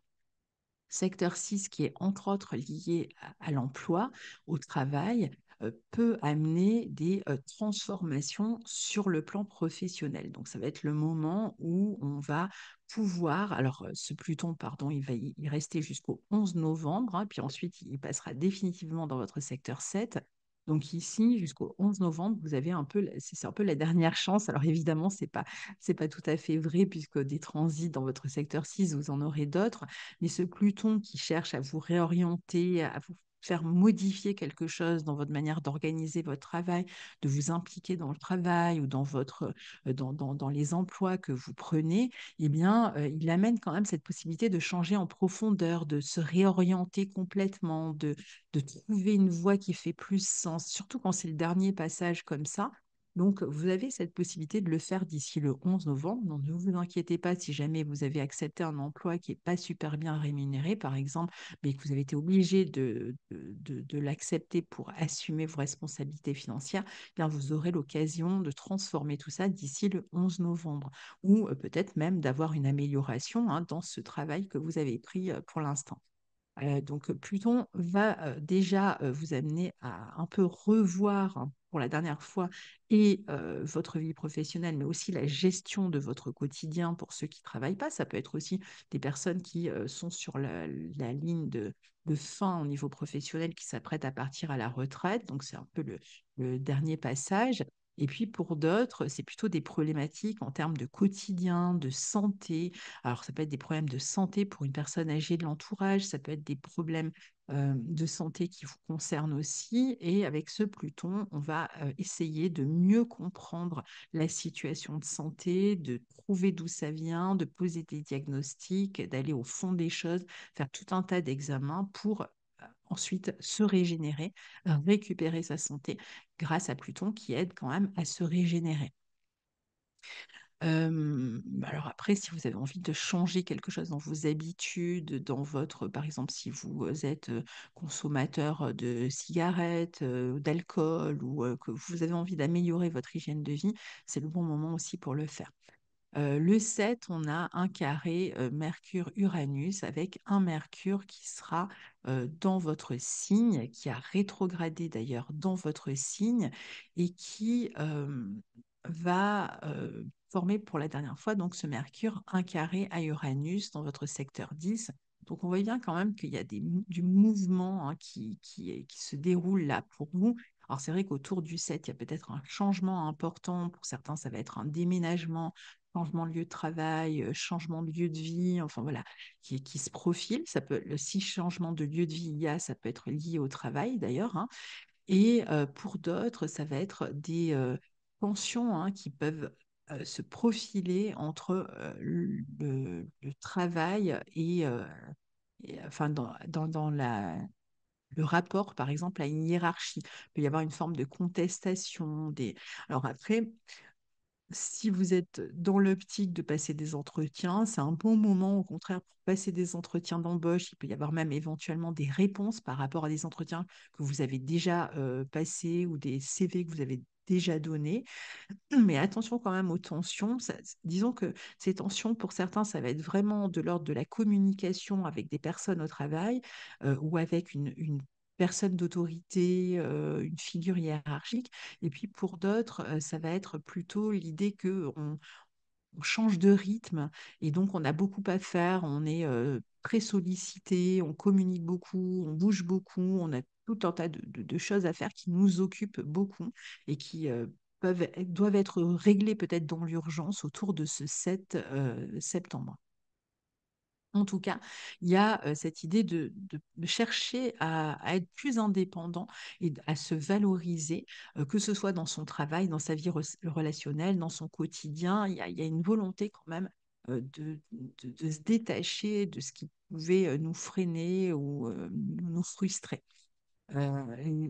secteur 6 qui est entre autres lié à, l'emploi, au travail, euh, peut amener des euh, transformations sur le plan professionnel. Donc, ça va être le moment où on va pouvoir, alors euh, ce Pluton, pardon, il va y rester jusqu'au 11 novembre, hein, puis ensuite il passera définitivement dans votre secteur 7. Donc ici, jusqu'au 11 novembre, vous avez un peu, c'est un peu la dernière chance. Alors évidemment, c'est pas, pas tout à fait vrai puisque des transits dans votre secteur 6, vous en aurez d'autres. Mais ce Pluton qui cherche à vous réorienter, à vous faire modifier quelque chose dans votre manière d'organiser votre travail, de vous impliquer dans le travail ou dans votre, dans, dans, les emplois que vous prenez, eh bien, il amène quand même cette possibilité de changer en profondeur, de se réorienter complètement, de, de trouver une voie qui fait plus sens, surtout quand c'est le dernier passage comme ça. Donc, vous avez cette possibilité de le faire d'ici le 11 novembre. Donc, ne vous inquiétez pas si jamais vous avez accepté un emploi qui n'est pas super bien rémunéré, par exemple, mais que vous avez été obligé de, l'accepter pour assumer vos responsabilités financières, eh bien, vous aurez l'occasion de transformer tout ça d'ici le 11 novembre, ou euh, peut-être même d'avoir une amélioration hein, dans ce travail que vous avez pris euh, pour l'instant. Donc, Pluton va déjà vous amener à un peu revoir hein, pour la dernière fois et votre vie professionnelle, mais aussi la gestion de votre quotidien pour ceux qui ne travaillent pas. Ça peut être aussi des personnes qui sont sur la, ligne de, fin au niveau professionnel, qui s'apprêtent à partir à la retraite. Donc, c'est un peu le dernier passage. Et puis pour d'autres, c'est plutôt des problématiques en termes de quotidien, de santé, alors, ça peut être des problèmes de santé pour une personne âgée de l'entourage, ça peut être des problèmes euh, de santé qui vous concernent aussi. Et avec ce Pluton, on va euh, essayer de mieux comprendre la situation de santé, de trouver d'où ça vient, de poser des diagnostics, d'aller au fond des choses, faire tout un tas d'examens pour ensuite se régénérer, récupérer sa santé grâce à Pluton qui aide quand même à se régénérer. Euh, alors après, si vous avez envie de changer quelque chose dans vos habitudes, dans votre, par exemple, si vous êtes consommateur de cigarettes, d'alcool, ou que vous avez envie d'améliorer votre hygiène de vie, c'est le bon moment aussi pour le faire. Le 7, on a un carré Mercure-Uranus avec un Mercure qui sera dans votre signe, qui a rétrogradé d'ailleurs dans votre signe et qui va former pour la dernière fois donc ce Mercure un carré à Uranus dans votre secteur 10. Donc on voit bien quand même qu'il y a du mouvement hein, qui se déroule là pour vous. Alors c'est vrai qu'autour du 7, il y a peut-être un changement important. Pour certains, ça va être un déménagement changement de lieu de travail, changement de lieu de vie, enfin voilà, qui, se profile. Ça peut, si changement de lieu de vie il y a, ça peut être lié au travail d'ailleurs. hein. Et pour d'autres, ça va être des euh, tensions hein, qui peuvent se profiler entre le, travail et, et, enfin dans, dans, dans la, le rapport, par exemple, à une hiérarchie. Il peut y avoir une forme de contestation. Des... Alors après, si vous êtes dans l'optique de passer des entretiens, c'est un bon moment, au contraire, pour passer des entretiens d'embauche. Il peut y avoir même éventuellement des réponses par rapport à des entretiens que vous avez déjà passés ou des CV que vous avez déjà donnés. Mais attention quand même aux tensions. Disons que ces tensions, pour certains, ça va être vraiment de l'ordre de la communication avec des personnes au travail ou avec une personne d'autorité, une figure hiérarchique. Et puis pour d'autres, ça va être plutôt l'idée que on, change de rythme et donc on a beaucoup à faire, on est très sollicité, on communique beaucoup, on bouge beaucoup, on a tout un tas de, choses à faire qui nous occupent beaucoup et qui doivent être réglées peut-être dans l'urgence autour de ce 7 euh, septembre. En tout cas, il y a cette idée de, chercher à, être plus indépendant et à se valoriser, que ce soit dans son travail, dans sa vie re- relationnelle, dans son quotidien. Il y a, une volonté quand même de, se détacher de ce qui pouvait nous freiner ou nous frustrer.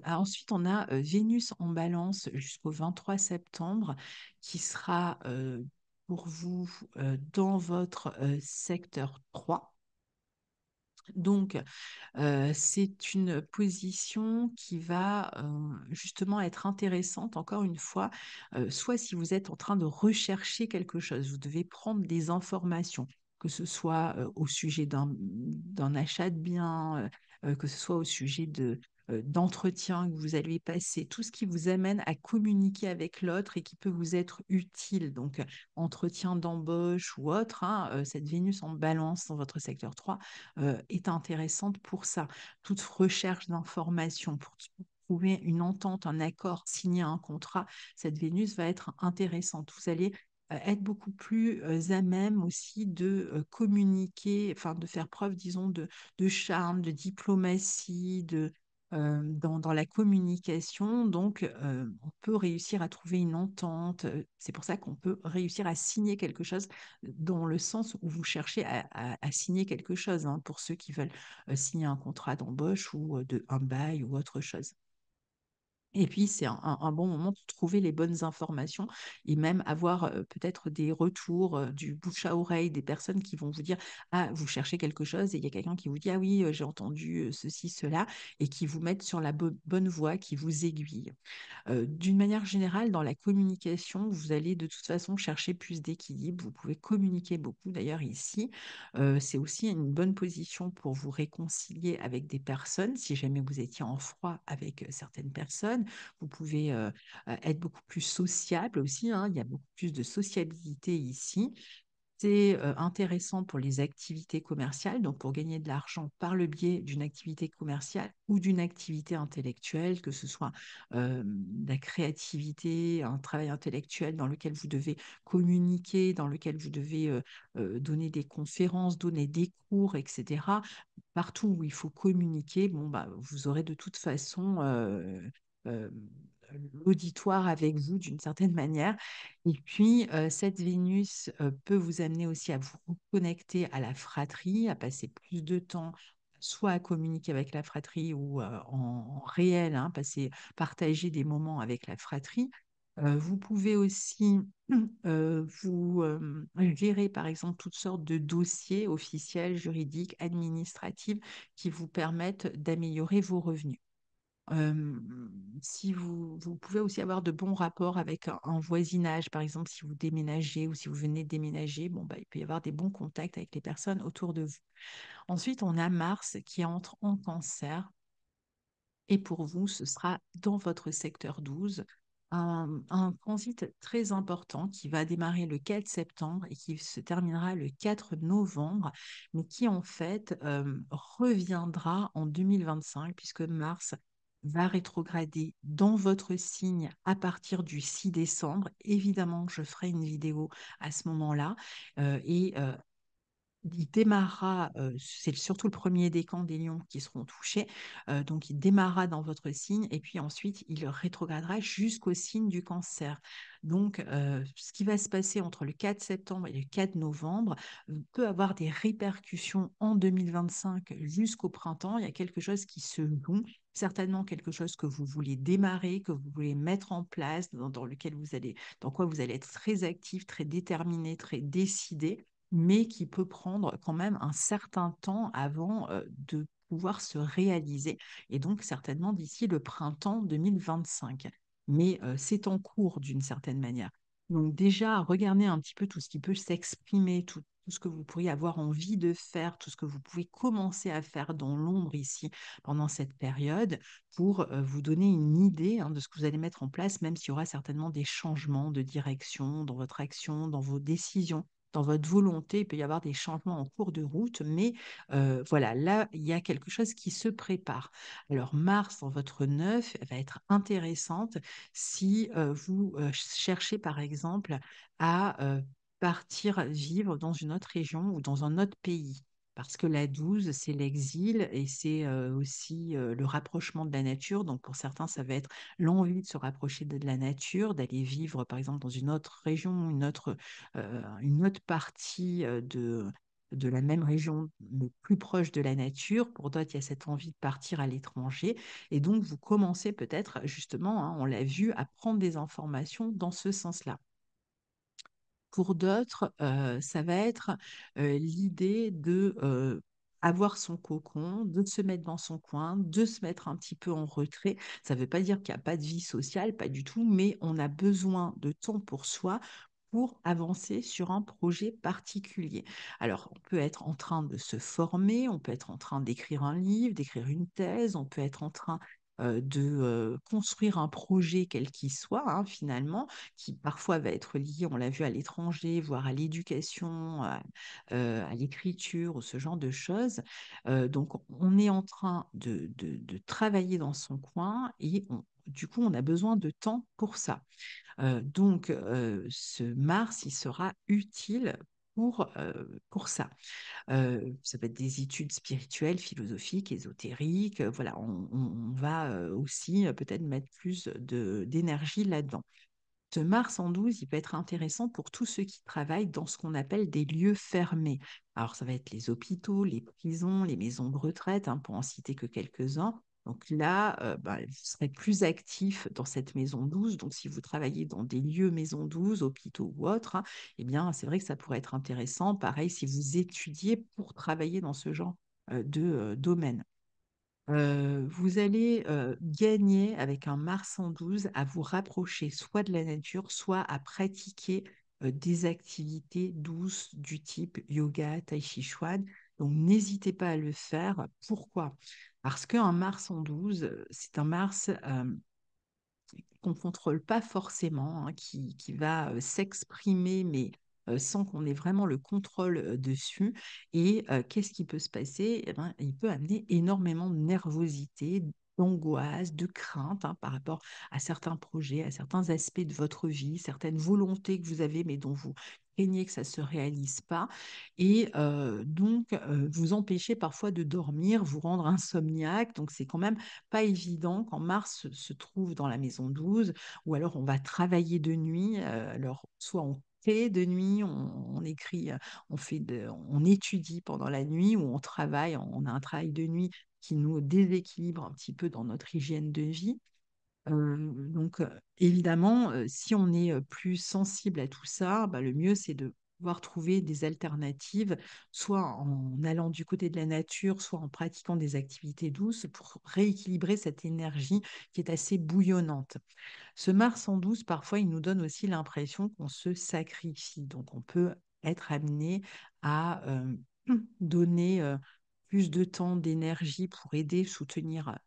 Ensuite, on a Vénus en balance jusqu'au 23 septembre, qui sera pour vous euh, dans votre euh, secteur 3. Donc, euh, c'est une position qui va justement être intéressante, encore une fois, soit si vous êtes en train de rechercher quelque chose, vous devez prendre des informations, que ce soit au sujet d'un achat de biens, que ce soit au sujet de, d'entretien que vous allez passer, tout ce qui vous amène à communiquer avec l'autre et qui peut vous être utile. Donc, euh, entretien d'embauche ou autre, hein, euh, cette Vénus en balance dans votre secteur 3 euh, est intéressante pour ça. Toute recherche d'informations, pour trouver une entente, un accord, signer un contrat, cette Vénus va être intéressante. Vous allez euh, être beaucoup plus euh, à même aussi de euh, communiquer, enfin de faire preuve, disons, de, de charme, de diplomatie, de, euh, dans, la communication. Donc, euh, on peut réussir à trouver une entente. Euh, C'est pour ça qu'on peut réussir à signer quelque chose dans le sens où vous cherchez à, signer quelque chose, hein, pour ceux qui veulent signer un contrat d'embauche ou de, un bail ou autre chose. Et puis, c'est un, bon moment pour trouver les bonnes informations et même avoir peut-être des retours du bouche à oreille des personnes qui vont vous dire, ah, vous cherchez quelque chose et il y a quelqu'un qui vous dit, ah oui, j'ai entendu ceci, cela, et qui vous mettent sur la bo- bonne voie, qui vous aiguille. D'une manière générale, dans la communication, vous allez de toute façon chercher plus d'équilibre. Vous pouvez communiquer beaucoup. D'ailleurs, ici, c'est aussi une bonne position pour vous réconcilier avec des personnes. Si jamais vous étiez en froid avec certaines personnes, vous pouvez euh, euh, être beaucoup plus sociable aussi. hein. Il y a beaucoup plus de sociabilité ici. C'est euh, intéressant pour les activités commerciales, donc pour gagner de l'argent par le biais d'une activité commerciale ou d'une activité intellectuelle, que ce soit de la créativité, un travail intellectuel dans lequel vous devez communiquer, dans lequel vous devez donner des conférences, donner des cours, etc. Partout où il faut communiquer, bon, bah, vous aurez de toute façon l'auditoire avec vous d'une certaine manière. Et puis, cette Vénus peut vous amener aussi à vous reconnecter à la fratrie, à passer plus de temps soit à communiquer avec la fratrie ou en, réel, hein, passer, partager des moments avec la fratrie. Vous pouvez aussi vous gérer, par exemple, toutes sortes de dossiers officiels, juridiques, administratifs qui vous permettent d'améliorer vos revenus. Si vous, vous pouvez aussi avoir de bons rapports avec un, voisinage, par exemple, si vous déménagez ou si vous venez de déménager, bon, bah, il peut y avoir des bons contacts avec les personnes autour de vous. Ensuite, on a Mars qui entre en cancer et pour vous, ce sera dans votre secteur 12 un, transit très important qui va démarrer le 4 septembre et qui se terminera le 4 novembre, mais qui en fait reviendra en 2025 puisque Mars va rétrograder dans votre signe à partir du 6 décembre. Évidemment, je ferai une vidéo à ce moment-là euh, et euh, il démarrera, euh, c'est surtout le premier décan des lions qui seront touchés, donc il démarrera dans votre signe et puis ensuite il rétrogradera jusqu'au signe du cancer. Donc ce qui va se passer entre le 4 septembre et le 4 novembre peut avoir des répercussions en 2025 jusqu'au printemps. Il y a quelque chose qui se joue, certainement quelque chose que vous voulez démarrer, que vous voulez mettre en place, dans, lequel vous allez, être très actif, très déterminé, très décidé mais qui peut prendre quand même un certain temps avant de pouvoir se réaliser, et donc certainement d'ici le printemps 2025. Mais c'est en cours d'une certaine manière. Donc déjà, regardez un petit peu tout ce qui peut s'exprimer, tout, tout ce que vous pourriez avoir envie de faire, tout ce que vous pouvez commencer à faire dans l'ombre ici pendant cette période pour vous donner une idée hein, de ce que vous allez mettre en place, même s'il y aura certainement des changements de direction dans votre action, dans vos décisions dans votre volonté, il peut y avoir des changements en cours de route, mais voilà, là, il y a quelque chose qui se prépare. Alors, Mars dans votre neuf va être intéressante si vous cherchez, par exemple, à partir vivre dans une autre région ou dans un autre pays. Parce que la 12, c'est l'exil et c'est euh, aussi euh, le rapprochement de la nature. Donc, pour certains, ça va être l'envie de se rapprocher de la nature, d'aller vivre, par exemple, dans une autre région, une autre euh, une autre partie de, de la même région, mais plus proche de la nature. Pour d'autres, il y a cette envie de partir à l'étranger. Et donc, vous commencez peut-être, justement, hein, on l'a vu, à prendre des informations dans ce sens-là. Pour d'autres, euh, ça va être euh, l'idée de euh, avoir son cocon, de se mettre dans son coin, de se mettre un petit peu en retrait. Ça ne veut pas dire qu'il n'y a pas de vie sociale, pas du tout, mais on a besoin de temps pour soi pour avancer sur un projet particulier. Alors, on peut être en train de se former, on peut être en train d'écrire un livre, d'écrire une thèse, on peut être en train de euh, construire un projet quel qu'il soit, hein, finalement, qui parfois va être lié, on l'a vu, à l'étranger, voire à l'éducation, à, euh, l'écriture ou ce genre de choses. Euh, donc, on est en train de, de- travailler dans son coin et du coup, on a besoin de temps pour ça. Euh, donc, euh, ce Mars, il sera utile pour, euh, pour ça. Euh, ça peut être des études spirituelles, philosophiques, ésotériques. euh, voilà, on, va aussi peut-être mettre plus d'énergie là-dedans. Ce Mars en 12, il peut être intéressant pour tous ceux qui travaillent dans ce qu'on appelle des lieux fermés. Alors, ça va être les hôpitaux, les prisons, les maisons de retraite, hein, pour en citer que quelques-uns. Donc là, euh, bah, vous serez plus actif dans cette maison 12. Donc si vous travaillez dans des lieux maison 12, hôpitaux ou autres, hein, eh bien, c'est vrai que ça pourrait être intéressant. Pareil, si vous étudiez pour travailler dans ce genre euh, de euh, domaine. Vous allez gagner avec un Mars en 12 à vous rapprocher soit de la nature, soit à pratiquer des activités douces du type yoga, tai chi chuan. Donc n'hésitez pas à le faire. Pourquoi? Parce qu'un Mars en 12, euh, c'est un Mars euh, qu'on ne contrôle pas forcément, hein, qui, va euh, s'exprimer, mais sans qu'on ait vraiment le contrôle dessus. Et qu'est-ce qui peut se passer? Eh ben, il peut amener énormément de nervosité, d'angoisse, de crainte hein, par rapport à certains projets, à certains aspects de votre vie, certaines volontés que vous avez, mais dont vous que ça ne se réalise pas. Et euh, donc, euh, vous empêchez parfois de dormir, vous rendre insomniaque. Donc, c'est quand même pas évident quand Mars se, trouve dans la maison 12, ou alors on va travailler de nuit. euh, alors, soit on de nuit, on, on écrit, on fait de, on étudie pendant la nuit, ou on travaille, on a un travail de nuit qui nous déséquilibre un petit peu dans notre hygiène de vie. Donc, évidemment, si on est plus sensible à tout ça, bah, le mieux, c'est de pouvoir trouver des alternatives, soit en allant du côté de la nature, soit en pratiquant des activités douces pour rééquilibrer cette énergie qui est assez bouillonnante. Ce Mars en douce, parfois, il nous donne aussi l'impression qu'on se sacrifie. Donc, on peut être amené à donner plus de temps, d'énergie pour aider, soutenir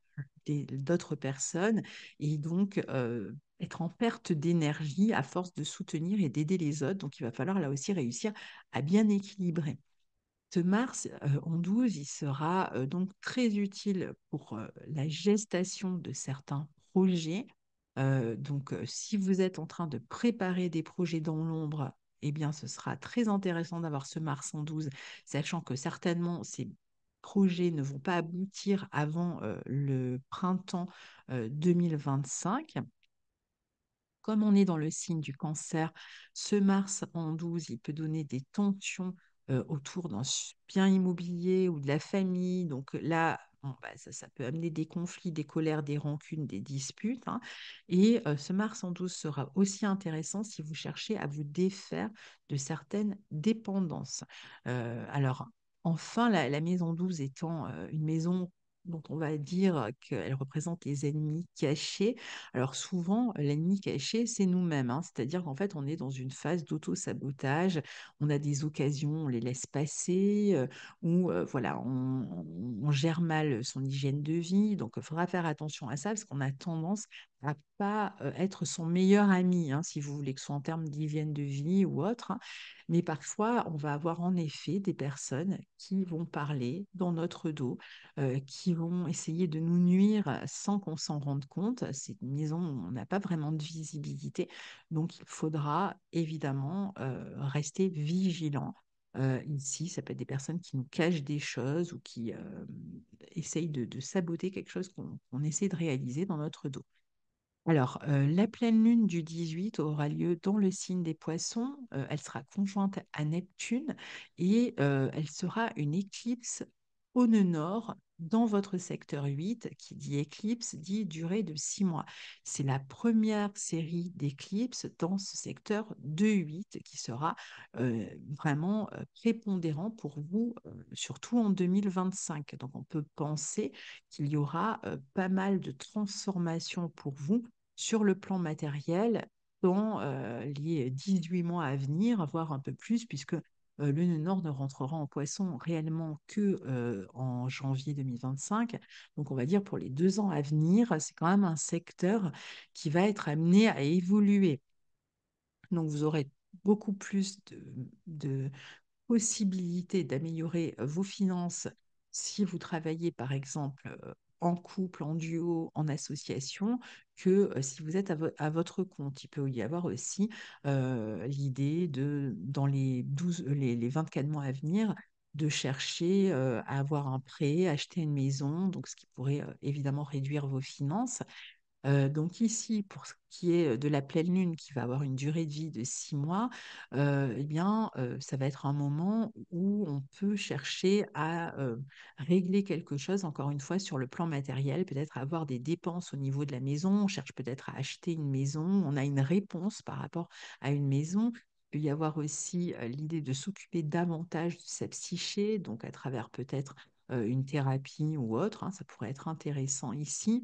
d'autres personnes et donc euh, être en perte d'énergie à force de soutenir et d'aider les autres. Donc, il va falloir là aussi réussir à bien équilibrer. Ce Mars euh, en 12, il sera euh, donc très utile pour la gestation de certains projets. Donc, si vous êtes en train de préparer des projets dans l'ombre, eh bien, ce sera très intéressant d'avoir ce Mars en 12, sachant que certainement ces projets ne vont pas aboutir avant le printemps euh, 2025. Comme on est dans le signe du cancer, ce Mars en 12, il peut donner des tensions autour d'un bien immobilier ou de la famille. Donc là, bah, ça, peut amener des conflits, des colères, des rancunes, des disputes. hein. Et ce Mars en 12 sera aussi intéressant si vous cherchez à vous défaire de certaines dépendances. Alors, enfin, la, maison 12 étant une maison dont on va dire qu'elle représente les ennemis cachés, alors souvent, l'ennemi caché, c'est nous-mêmes, hein. C'est-à-dire qu'en fait, on est dans une phase d'auto-sabotage, on a des occasions, on les laisse passer, euh, ou euh, voilà, on, gère mal son hygiène de vie. Donc, il faudra faire attention à ça parce qu'on a tendance à pas euh, être son meilleur ami, hein, si vous voulez, que ce soit en termes d'hygiène de vie ou autre. hein. Mais parfois, on va avoir en effet des personnes qui vont parler dans notre dos euh, vont essayer de nous nuire sans qu'on s'en rende compte. C'est une maison où on n'a pas vraiment de visibilité, donc il faudra évidemment rester vigilant. Ici, ça peut être des personnes qui nous cachent des choses ou qui essayent de, saboter quelque chose qu'on essaie de réaliser dans notre dos. Alors, la pleine lune du 18 aura lieu dans le signe des poissons. Elle sera conjointe à Neptune et elle sera une éclipse au nord dans votre secteur 8, qui dit éclipse, dit durée de six mois. C'est la première série d'éclipses dans ce secteur 2-8 qui sera euh, vraiment euh, prépondérant pour vous, euh, surtout en 2025. Donc, on peut penser qu'il y aura pas mal de transformations pour vous sur le plan matériel dans les 18 mois à venir, voire un peu plus, puisque euh, le nord ne rentrera en poisson réellement que euh, en janvier 2025. Donc, on va dire pour les deux ans à venir, c'est quand même un secteur qui va être amené à évoluer. Donc, vous aurez beaucoup plus de, de possibilité d'améliorer vos finances si vous travaillez, par exemple, euh, en couple, en duo, en association, que si vous êtes à, vo- à votre compte. Il peut y avoir aussi l'idée de, dans les 12, euh, les, les 24 mois à venir, de chercher à avoir un prêt, acheter une maison, donc ce qui pourrait évidemment réduire vos finances. Euh, donc ici, pour ce qui est de la pleine lune qui va avoir une durée de vie de six mois, euh, eh bien, euh, ça va être un moment où on peut chercher à euh, régler quelque chose, encore une fois, sur le plan matériel, peut-être avoir des dépenses au niveau de la maison, on cherche peut-être à acheter une maison, on a une réponse par rapport à une maison. Il peut y avoir aussi euh, l'idée de s'occuper davantage de sa psyché, donc à travers peut-être euh, une thérapie ou autre, hein, ça pourrait être intéressant ici.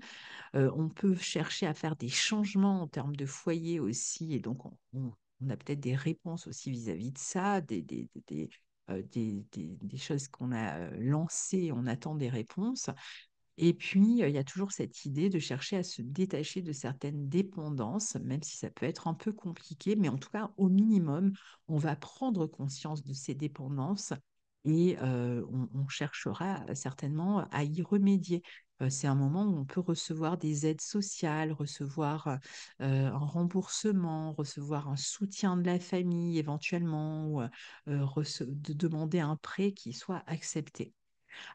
Euh, on peut chercher à faire des changements en termes de foyer aussi, et donc on, a peut-être des réponses aussi vis-à-vis de ça, des, euh, choses qu'on a euh, lancées, on attend des réponses. Et puis, euh, il y a toujours cette idée de chercher à se détacher de certaines dépendances, même si ça peut être un peu compliqué, mais en tout cas, au minimum, on va prendre conscience de ces dépendances et on, cherchera certainement à y remédier. C'est un moment où on peut recevoir des aides sociales, recevoir un remboursement, recevoir un soutien de la famille éventuellement, ou demander un prêt qui soit accepté.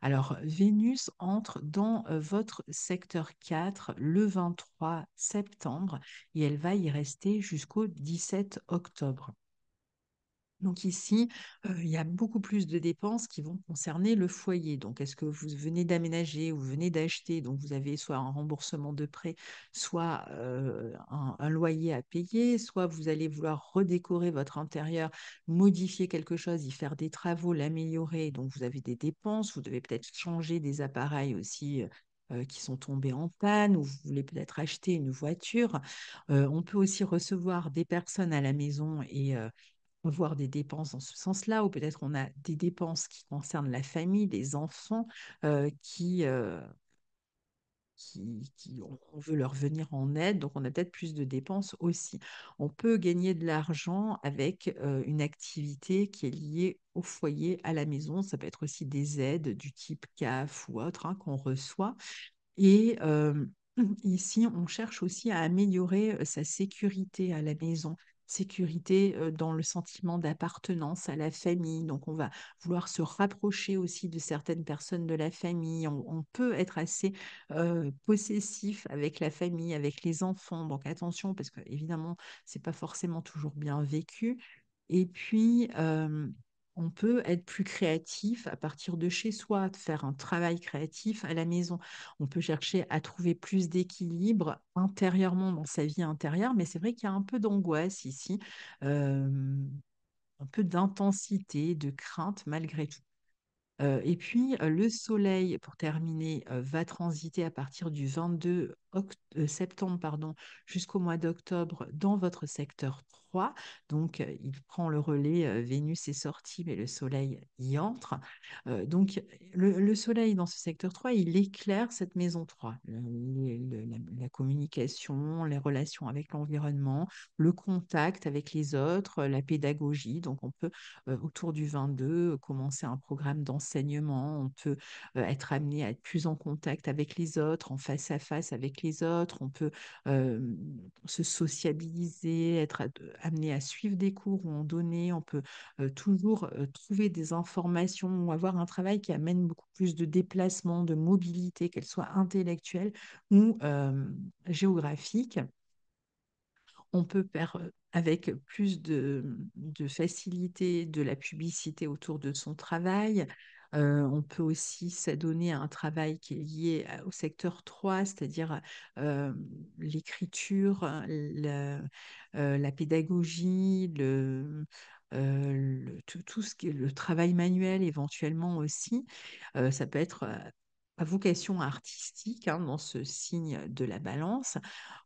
Alors, Vénus entre dans votre secteur 4 le 23 septembre et elle va y rester jusqu'au 17 octobre. Donc ici, il y a beaucoup plus de dépenses qui vont concerner le foyer. Donc, est-ce que vous venez d'aménager ou venez d'acheter, donc vous avez soit un remboursement de prêt, soit un, loyer à payer, soit vous allez vouloir redécorer votre intérieur, modifier quelque chose, y faire des travaux, l'améliorer. Donc, vous avez des dépenses, vous devez peut-être changer des appareils aussi. qui sont tombés en panne, ou vous voulez peut-être acheter une voiture. On peut aussi recevoir des personnes à la maison et voir des dépenses dans ce sens-là, ou peut-être on a des dépenses qui concernent la famille, les enfants, euh, qui, euh, qui, qui- on veut leur venir en aide, donc on a peut-être plus de dépenses aussi. On peut gagner de l'argent avec euh, une activité qui est liée au foyer, à la maison. Ça peut être aussi des aides du type CAF ou autre hein, qu'on reçoit. Et euh, ici, on cherche aussi à améliorer sa sécurité à la maison, sécurité dans le sentiment d'appartenance à la famille. Donc, on va vouloir se rapprocher aussi de certaines personnes de la famille. On, peut être assez possessif avec la famille, avec les enfants. Donc, attention, parce que évidemment, c'est pas forcément toujours bien vécu. Et puis, on peut être plus créatif à partir de chez soi, faire un travail créatif à la maison. On peut chercher à trouver plus d'équilibre intérieurement dans sa vie intérieure, mais c'est vrai qu'il y a un peu d'angoisse ici, un peu d'intensité, de crainte malgré tout. Et puis, le Soleil, pour terminer, va transiter à partir du 22 oct- euh, septembre pardon, jusqu'au mois d'octobre dans votre secteur 3. Donc, euh, il prend le relais. euh, Vénus est sortie, mais le Soleil y entre. Euh, donc, le, le Soleil dans ce secteur 3, il éclaire cette maison 3. Le- le- la, communication, les relations avec l'environnement, le contact avec les autres, la pédagogie. Donc, on peut euh, autour du 22, euh, commencer un programme d'enseignement. On peut euh, être amené à être plus en contact avec les autres, en face à face avec les autres. On peut se sociabiliser, être amené à suivre des cours ou en donner. On peut toujours trouver des informations ou avoir un travail qui amène beaucoup plus de déplacement, de mobilité, qu'elle soit intellectuelle ou géographique on peut faire avec plus de facilité de la publicité autour de son travail. On peut aussi s'adonner à un travail qui est lié au secteur 3, c'est-à-dire l'écriture, la, pédagogie, le, tout, ce le travail manuel éventuellement aussi. Ça peut être à vocation artistique hein, dans ce signe de la balance.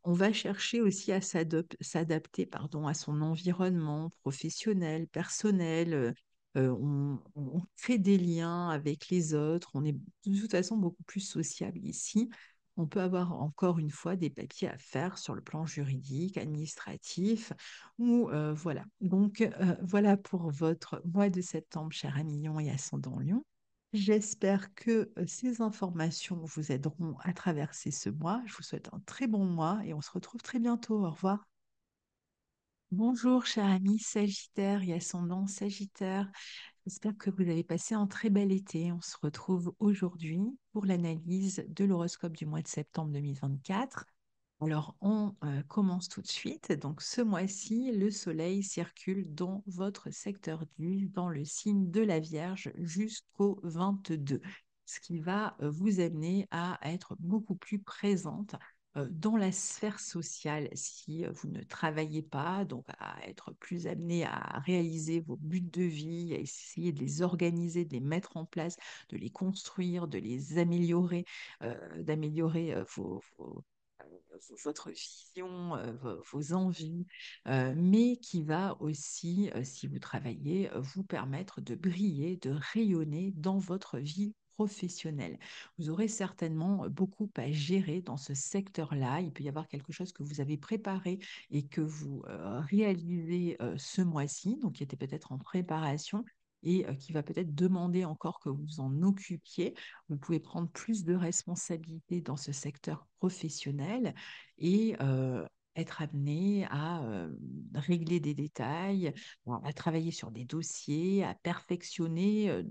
On va chercher aussi à s'adapter pardon, à son environnement professionnel, personnel. Euh, on, crée des liens avec les autres. On est de toute façon beaucoup plus sociable ici. On peut avoir encore une fois des papiers à faire sur le plan juridique, administratif, ou euh, voilà. Donc euh, voilà pour votre mois de septembre, cher ami Lion et ascendant Lion. J'espère que ces informations vous aideront à traverser ce mois. Je vous souhaite un très bon mois et on se retrouve très bientôt. Au revoir. Bonjour, cher ami Sagittaire et ascendant Sagittaire. J'espère que vous avez passé un très bel été. On se retrouve aujourd'hui pour l'analyse de l'horoscope du mois de septembre 2024. Alors, on euh, commence tout de suite. Donc, ce mois-ci, le Soleil circule dans votre secteur 10, dans le signe de la Vierge, jusqu'au 22, ce qui va euh, vous amener à être beaucoup plus présente dans la sphère sociale si euh, vous ne travaillez pas, donc à être plus amené à réaliser vos buts de vie, à essayer de les organiser, de les mettre en place, de les construire, de les améliorer, d'améliorer vos, votre vision, euh, vo- vos envies, euh, mais qui va aussi, euh, si vous travaillez, euh, vous permettre de briller, de rayonner dans votre vie professionnelle. Vous aurez certainement beaucoup à gérer dans ce secteur-là. Il peut y avoir quelque chose que vous avez préparé et que vous réalisez ce mois-ci, donc qui était peut-être en préparation et qui va peut-être demander encore que vous vous en occupiez. Vous pouvez prendre plus de responsabilités dans ce secteur professionnel et être amené à euh, régler des détails, à travailler sur des dossiers, à perfectionner euh,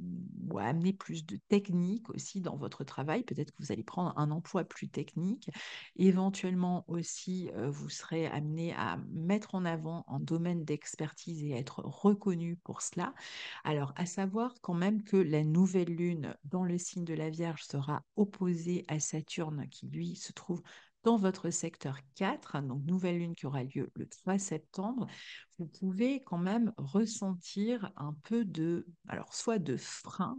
ou à amener plus de technique aussi dans votre travail. Peut-être que vous allez prendre un emploi plus technique. Éventuellement aussi, euh, vous serez amené à mettre en avant un domaine d'expertise et être reconnu pour cela. Alors, à savoir quand même que la nouvelle lune dans le signe de la Vierge sera opposée à Saturne qui, lui, se trouve dans votre secteur 4, donc nouvelle lune qui aura lieu le 3 septembre, vous pouvez quand même ressentir un peu de, alors soit de frein,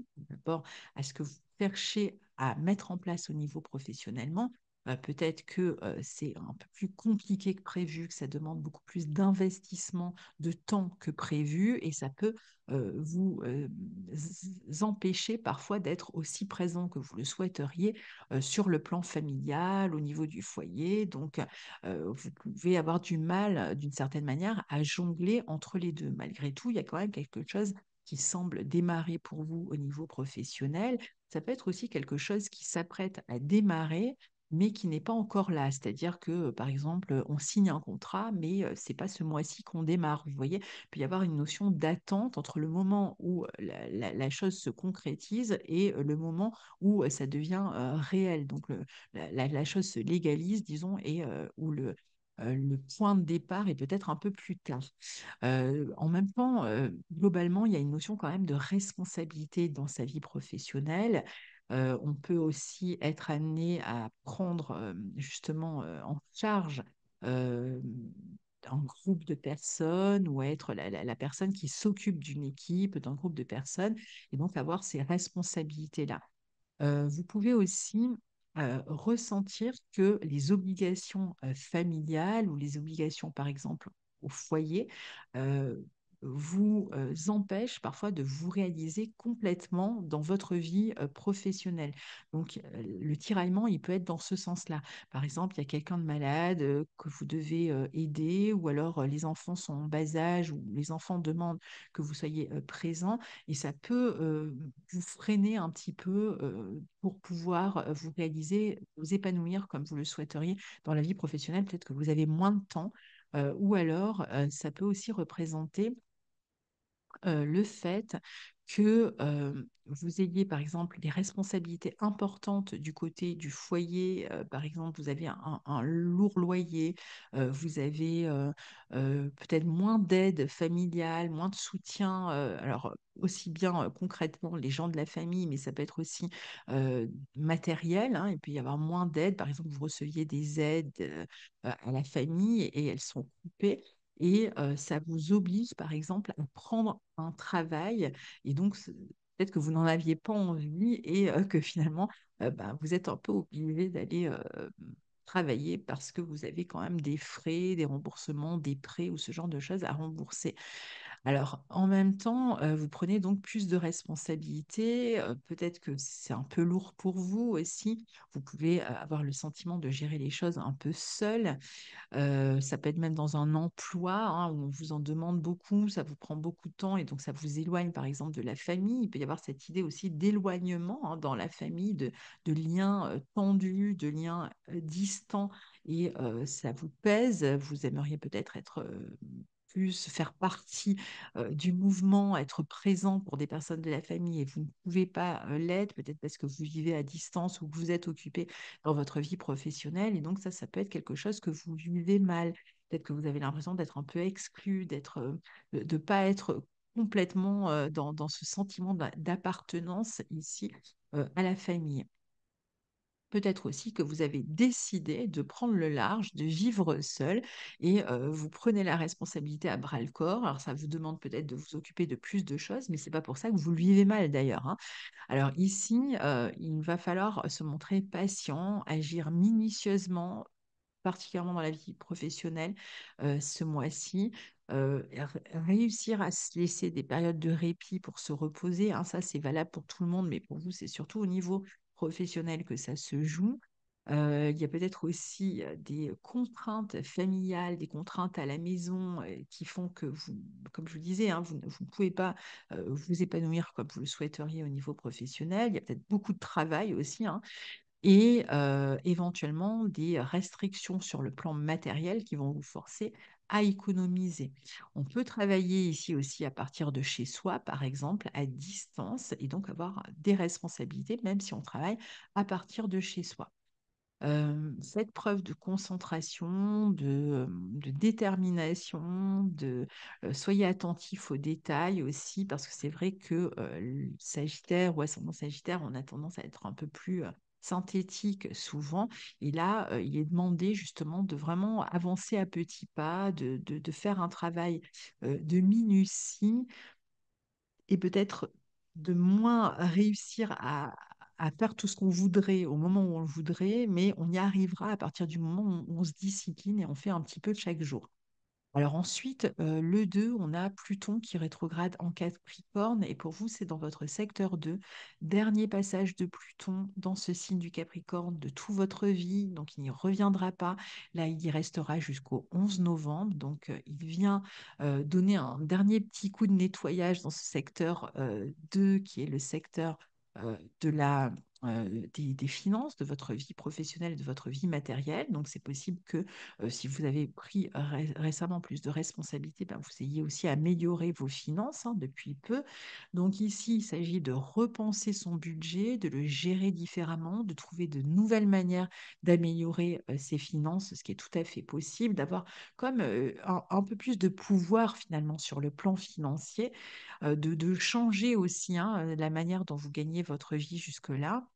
à ce que vous cherchez à mettre en place au niveau professionnellement, peut-être que euh, c'est un peu plus compliqué que prévu, que ça demande beaucoup plus d'investissement de temps que prévu, et ça peut euh, vous euh, empêcher parfois d'être aussi présent que vous le souhaiteriez euh, sur le plan familial, au niveau du foyer. Donc, euh, vous pouvez avoir du mal, euh, d'une certaine manière, à jongler entre les deux. Malgré tout, il y a quand même quelque chose qui semble démarrer pour vous au niveau professionnel. Ça peut être aussi quelque chose qui s'apprête à démarrer, mais qui n'est pas encore là. C'est-à-dire que, par exemple, on signe un contrat, mais c'est pas ce mois-ci qu'on démarre. Vous voyez, il peut y avoir une notion d'attente entre le moment où la, chose se concrétise et le moment où ça devient réel. Donc, la, chose se légalise, disons, et où le, point de départ est peut-être un peu plus tard. En même temps, globalement, il y a une notion quand même de responsabilité dans sa vie professionnelle. On peut aussi être amené à prendre justement en charge un groupe de personnes ou à être la, personne qui s'occupe d'une équipe, d'un groupe de personnes, et donc avoir ces responsabilités-là. Vous pouvez aussi ressentir que les obligations familiales ou les obligations, par exemple, au foyer, vous empêchent parfois de vous réaliser complètement dans votre vie professionnelle. Donc, le tiraillement, il peut être dans ce sens-là. Par exemple, il y a quelqu'un de malade que vous devez aider, ou alors les enfants sont en bas âge, ou les enfants demandent que vous soyez présent, et ça peut vous freiner un petit peu pour pouvoir vous réaliser, vous épanouir comme vous le souhaiteriez dans la vie professionnelle. Peut-être que vous avez moins de temps, ou alors ça peut aussi représenter euh, le fait que euh, vous ayez, par exemple, des responsabilités importantes du côté du foyer. euh, par exemple, vous avez un, lourd loyer, vous avez peut-être moins d'aide familiale, moins de soutien. alors, aussi bien concrètement les gens de la famille, mais ça peut être aussi matériel. hein, il peut y avoir moins d'aide. Par exemple, vous receviez des aides à la famille et elles sont coupées. Et euh, ça vous oblige, par exemple, à prendre un travail. Et donc, peut-être que vous n'en aviez pas envie et euh, que finalement, euh, bah, vous êtes un peu obligé d'aller travailler parce que vous avez quand même des frais, des remboursements, des prêts ou ce genre de choses à rembourser. Alors, en même temps, vous prenez donc plus de responsabilités. peut-être que c'est un peu lourd pour vous aussi. Vous pouvez avoir le sentiment de gérer les choses un peu seul. Ça peut être même dans un emploi hein, où on vous en demande beaucoup, ça vous prend beaucoup de temps et donc ça vous éloigne par exemple de la famille. Il peut y avoir cette idée aussi d'éloignement hein, dans la famille, de, liens tendus, de liens distants et ça vous pèse. Vous aimeriez peut-être être, plus faire partie du mouvement, être présent pour des personnes de la famille et vous ne pouvez pas euh, l'être, peut-être parce que vous vivez à distance ou que vous êtes occupé dans votre vie professionnelle. Et donc ça, ça peut être quelque chose que vous vivez mal. Peut-être que vous avez l'impression d'être un peu exclu, d'être, de ne pas être complètement dans, ce sentiment d'a- d'appartenance ici à la famille. Peut-être aussi que vous avez décidé de prendre le large, de vivre seul et vous prenez la responsabilité à bras le corps. Alors ça vous demande peut-être de vous occuper de plus de choses, mais c'est pas pour ça que vous le vivez mal d'ailleurs. hein. Alors ici, il va falloir se montrer patient, agir minutieusement, particulièrement dans la vie professionnelle ce mois-ci. Réussir à se laisser des périodes de répit pour se reposer, hein, ça c'est valable pour tout le monde, mais pour vous c'est surtout au niveau professionnel que ça se joue. Euh, il y a peut-être aussi euh, des contraintes familiales, des contraintes à la maison euh, qui font que vous, comme je vous disais, hein, vous ne pouvez pas vous épanouir comme vous le souhaiteriez au niveau professionnel. Il y a peut-être beaucoup de travail aussi, hein, et éventuellement des restrictions sur le plan matériel qui vont vous forcer à économiser. On peut travailler ici aussi à partir de chez soi, par exemple, à distance, et donc avoir des responsabilités, même si on travaille à partir de chez soi. Euh, faites preuve de concentration, de, détermination, de, soyez attentif aux détails aussi, parce que c'est vrai que le Sagittaire ou ascendant Sagittaire, on a tendance à être un peu plus synthétique souvent. Et là, il est demandé justement de vraiment avancer à petits pas, de, de- de faire un travail de minutie et peut-être de moins réussir à, à faire tout ce qu'on voudrait au moment où on le voudrait, mais on y arrivera à partir du moment où on se discipline et on fait un petit peu chaque jour. Alors ensuite, euh, le 2, on a Pluton qui rétrograde en Capricorne, et pour vous, c'est dans votre secteur 2, dernier passage de Pluton dans ce signe du Capricorne de toute votre vie, donc il n'y reviendra pas. Là, il y restera jusqu'au 11 novembre, donc euh, il vient euh, donner un dernier petit coup de nettoyage dans ce secteur euh, 2, qui est le secteur de la... des, finances, de votre vie professionnelle, de votre vie matérielle. Donc, c'est possible que si vous avez pris ré- récemment plus de responsabilités, ben, vous ayez aussi amélioré vos finances hein, depuis peu. Donc ici, il s'agit de repenser son budget, de le gérer différemment, de trouver de nouvelles manières d'améliorer ses finances, ce qui est tout à fait possible, d'avoir comme un, peu plus de pouvoir finalement sur le plan financier, de, de changer aussi hein, la manière dont vous gagnez votre vie jusque-là.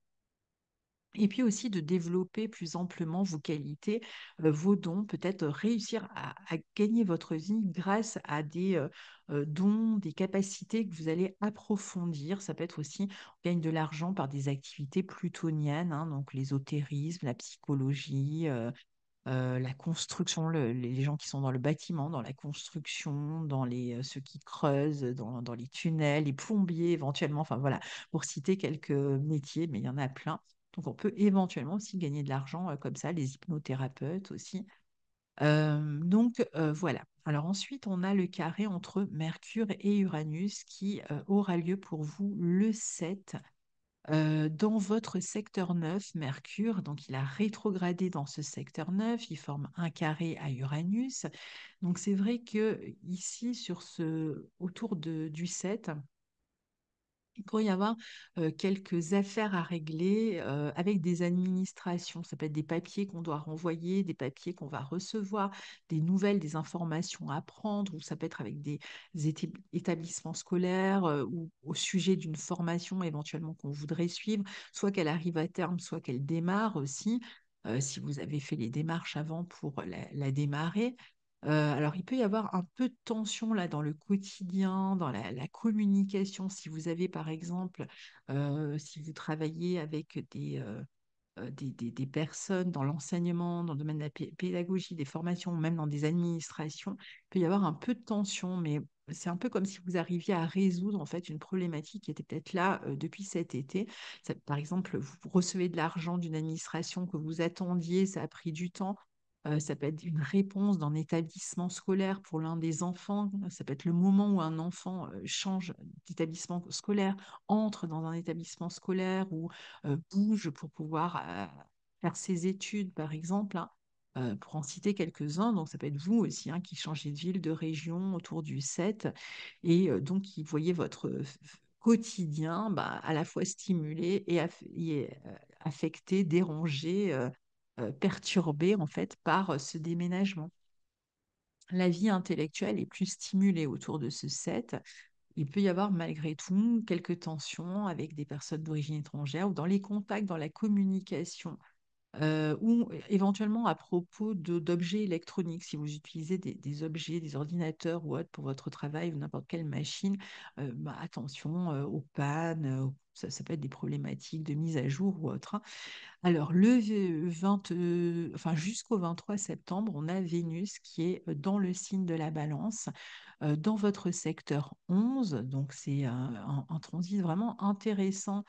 Et puis aussi de développer plus amplement vos qualités, vos dons, peut-être réussir à, gagner votre vie grâce à des dons, des capacités que vous allez approfondir. Ça peut être aussi, on gagne de l'argent par des activités plutoniennes, hein, donc l'ésotérisme, la psychologie, la construction, le- les gens qui sont dans le bâtiment, dans la construction, dans les, ceux qui creusent, dans, dans les tunnels, les plombiers éventuellement, enfin voilà, pour citer quelques métiers, mais il y en a plein. Donc on peut éventuellement aussi gagner de l'argent comme ça, les hypnothérapeutes aussi. Donc voilà. Alors ensuite, on a le carré entre Mercure et Uranus qui aura lieu pour vous le 7 euh, dans votre secteur 9, Mercure, donc il a rétrogradé dans ce secteur 9, il forme un carré à Uranus. Donc c'est vrai que ici, autour de, du 7, il pourrait y avoir quelques affaires à régler avec des administrations. Ça peut être des papiers qu'on doit renvoyer, des papiers qu'on va recevoir, des nouvelles, des informations à prendre, ou ça peut être avec des établissements scolaires ou au sujet d'une formation éventuellement qu'on voudrait suivre, soit qu'elle arrive à terme, soit qu'elle démarre aussi. si vous avez fait les démarches avant pour la démarrer. Euh, alors, il peut y avoir un peu de tension là dans le quotidien, dans la, communication. Si vous avez, par exemple, euh, si vous travaillez avec des, euh, des, personnes dans l'enseignement, dans le domaine de la pé- pédagogie, des formations, même dans des administrations, il peut y avoir un peu de tension, mais c'est un peu comme si vous arriviez à résoudre en fait une problématique qui était peut-être là depuis cet été. Par exemple, vous recevez de l'argent d'une administration que vous attendiez, ça a pris du temps. Ça peut être une réponse d'un établissement scolaire pour l'un des enfants. Ça peut être le moment où un enfant change d'établissement scolaire, entre dans un établissement scolaire ou bouge pour pouvoir faire ses études, par exemple. hein. pour en citer quelques-uns. Donc, ça peut être vous aussi hein, qui changez de ville, de région autour du 7 et donc qui voyez votre quotidien bah, à la fois stimulé et, aff- et, affecté, dérangé, euh, euh, perturbé en fait par euh, ce déménagement. La vie intellectuelle est plus stimulée autour de ce 7. Il peut y avoir malgré tout quelques tensions avec des personnes d'origine étrangère ou dans les contacts, dans la communication ou éventuellement à propos d'objets électroniques, si vous utilisez des, objets, des ordinateurs ou autres pour votre travail ou n'importe quelle machine, bah, attention aux pannes, ça, peut être des problématiques de mise à jour ou autre. hein. Alors, le v- 20, euh, enfin, jusqu'au 23 septembre, on a Vénus qui est dans le signe de la balance, dans votre secteur 11. Donc, c'est un- un transit vraiment intéressant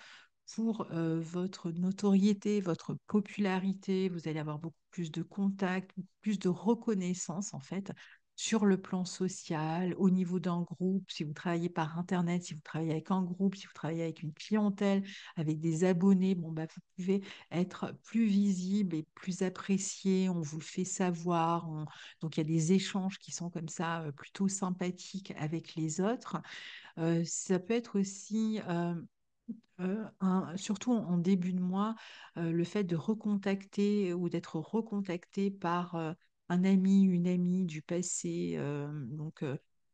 pour votre notoriété, votre popularité. Vous allez avoir beaucoup plus de contacts, plus de reconnaissance, en fait, sur le plan social, au niveau d'un groupe. Si vous travaillez par Internet, si vous travaillez avec un groupe, si vous travaillez avec une clientèle, avec des abonnés, bon, bah, vous pouvez être plus visible et plus apprécié, on vous le fait savoir. on- Donc il y a des échanges qui sont comme ça plutôt sympathiques avec les autres. Ça peut être aussi, euh, surtout en, début de mois, euh, le fait de recontacter ou d'être recontacté par euh, un ami, une amie du passé. donc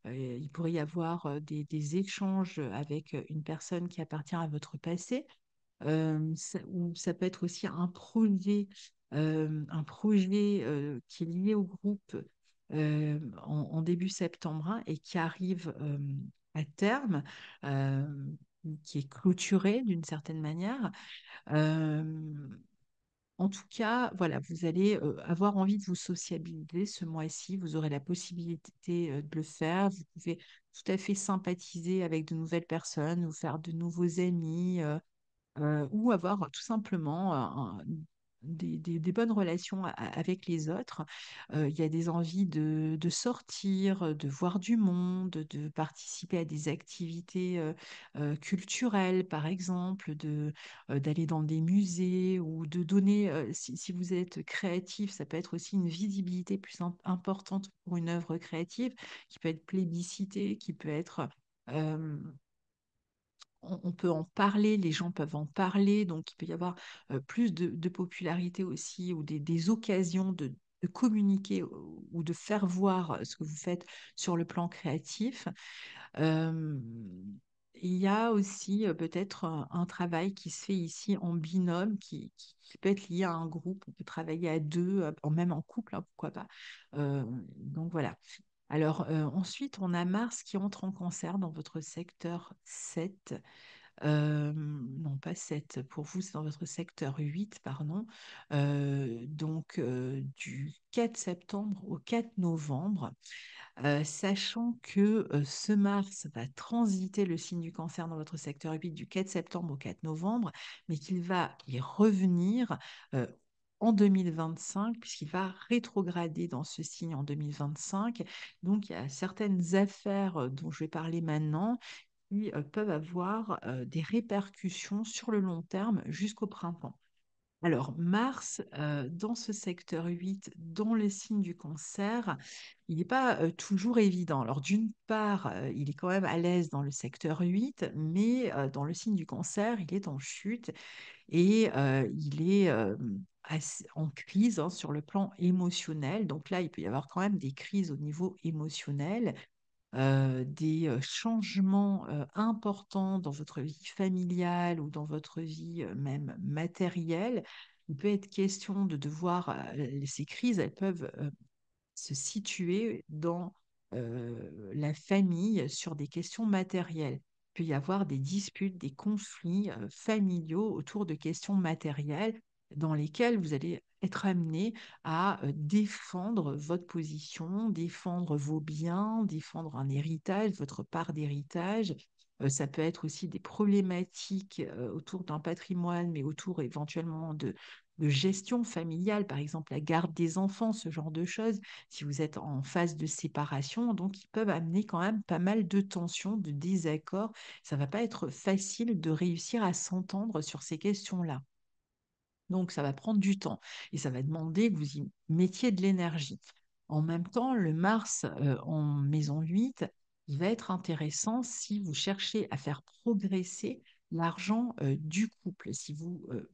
il pourrait y avoir des, échanges avec une personne qui appartient à votre passé ça- ou ça peut être aussi un projet, un projet qui est lié au groupe en, début septembre hein, et qui arrive à terme, qui est clôturé d'une certaine manière. En tout cas, voilà, vous allez avoir envie de vous sociabiliser ce mois-ci. Vous aurez la possibilité de le faire. Vous pouvez tout à fait sympathiser avec de nouvelles personnes, vous faire de nouveaux amis. ou avoir tout simplement des, bonnes relations avec les autres. Euh, il y a des envies de, sortir, de voir du monde, de participer à des activités euh, euh, culturelles, par exemple, de, d'aller dans des musées ou de donner, si, vous êtes créatif, ça peut être aussi une visibilité plus im- importante pour une œuvre créative qui peut être plébiscitée, qui peut être... on, peut en parler, les gens peuvent en parler, donc il peut y avoir plus de, popularité aussi ou des, occasions de, communiquer ou de faire voir ce que vous faites sur le plan créatif. Il y a aussi peut-être un, travail qui se fait ici en binôme, qui, peut être lié à un groupe. On peut travailler à deux, même en couple, hein, pourquoi pas. Donc voilà. Alors euh, ensuite, on a Mars qui entre en cancer dans votre secteur 7. Euh, non, pas 7. Pour vous, c'est dans votre secteur 8, pardon. Euh, donc, du 4 septembre au 4 novembre, sachant que ce Mars va transiter le signe du cancer dans votre secteur 8 du 4 septembre au 4 novembre, mais qu'il va y revenir en 2025, puisqu'il va rétrograder dans ce signe en 2025. Donc, il y a certaines affaires euh, dont je vais parler maintenant qui euh, peuvent avoir euh, des répercussions sur le long terme jusqu'au printemps. Alors, Mars, dans ce secteur 8, dans le signe du cancer, il n'est pas toujours évident. Alors, d'une part, il est quand même à l'aise dans le secteur 8, mais dans le signe du cancer, il est en chute et il est en crise hein, sur le plan émotionnel. Donc là, il peut y avoir quand même des crises au niveau émotionnel euh, des euh, changements euh, importants dans votre vie familiale ou dans votre vie même matérielle, il peut être question de devoir, ces crises, elles peuvent se situer dans la famille sur des questions matérielles. Il peut y avoir des disputes, des conflits familiaux autour de questions matérielles dans lesquels vous allez être amené à euh, défendre votre position, défendre vos biens, défendre un héritage, votre part d'héritage. Euh, ça peut être aussi des problématiques euh, autour d'un patrimoine, mais autour éventuellement de, de gestion familiale, par exemple la garde des enfants, ce genre de choses si vous êtes en phase de séparation. Donc, ils peuvent amener quand même pas mal de tensions, de désaccords. Ça va pas être facile de réussir à s'entendre sur ces questions-là. Donc, ça va prendre du temps et ça va demander que vous y mettiez de l'énergie. En même temps, le Mars euh, en maison 8, il va être intéressant si vous cherchez à faire progresser l'argent euh, du couple. Si vous, euh,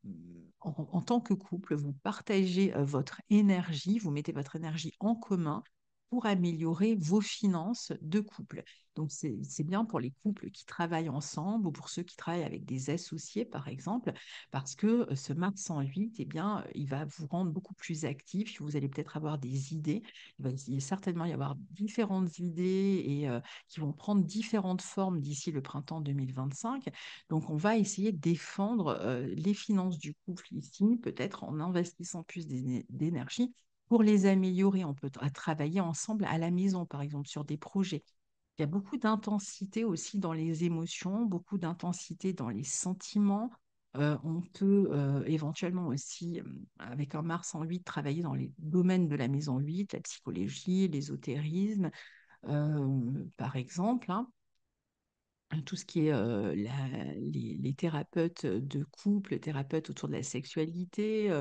en, tant que couple, vous partagez votre énergie, vous mettez votre énergie en commun pour améliorer vos finances de couple. Donc, c'est bien pour les couples qui travaillent ensemble ou pour ceux qui travaillent avec des associés, par exemple, parce que euh, ce Mars 108, eh bien, euh, il va vous rendre beaucoup plus actif. Vous allez peut-être avoir des idées. Il va certainement y avoir différentes idées et euh, qui vont prendre différentes formes d'ici le printemps 2025. Donc, on va essayer de défendre les finances du couple ici, peut-être en investissant plus d'éne- d'énergie pour les améliorer. On peut tra- travailler ensemble à la maison, par exemple, sur des projets. Il y a beaucoup d'intensité aussi dans les émotions, beaucoup d'intensité dans les sentiments. Euh, on peut euh, éventuellement aussi, avec un Mars en 8, travailler dans les domaines de la maison 8, la psychologie, l'ésotérisme, euh, par exemple. hein tout ce qui est les, thérapeutes de couple, thérapeutes autour de la sexualité,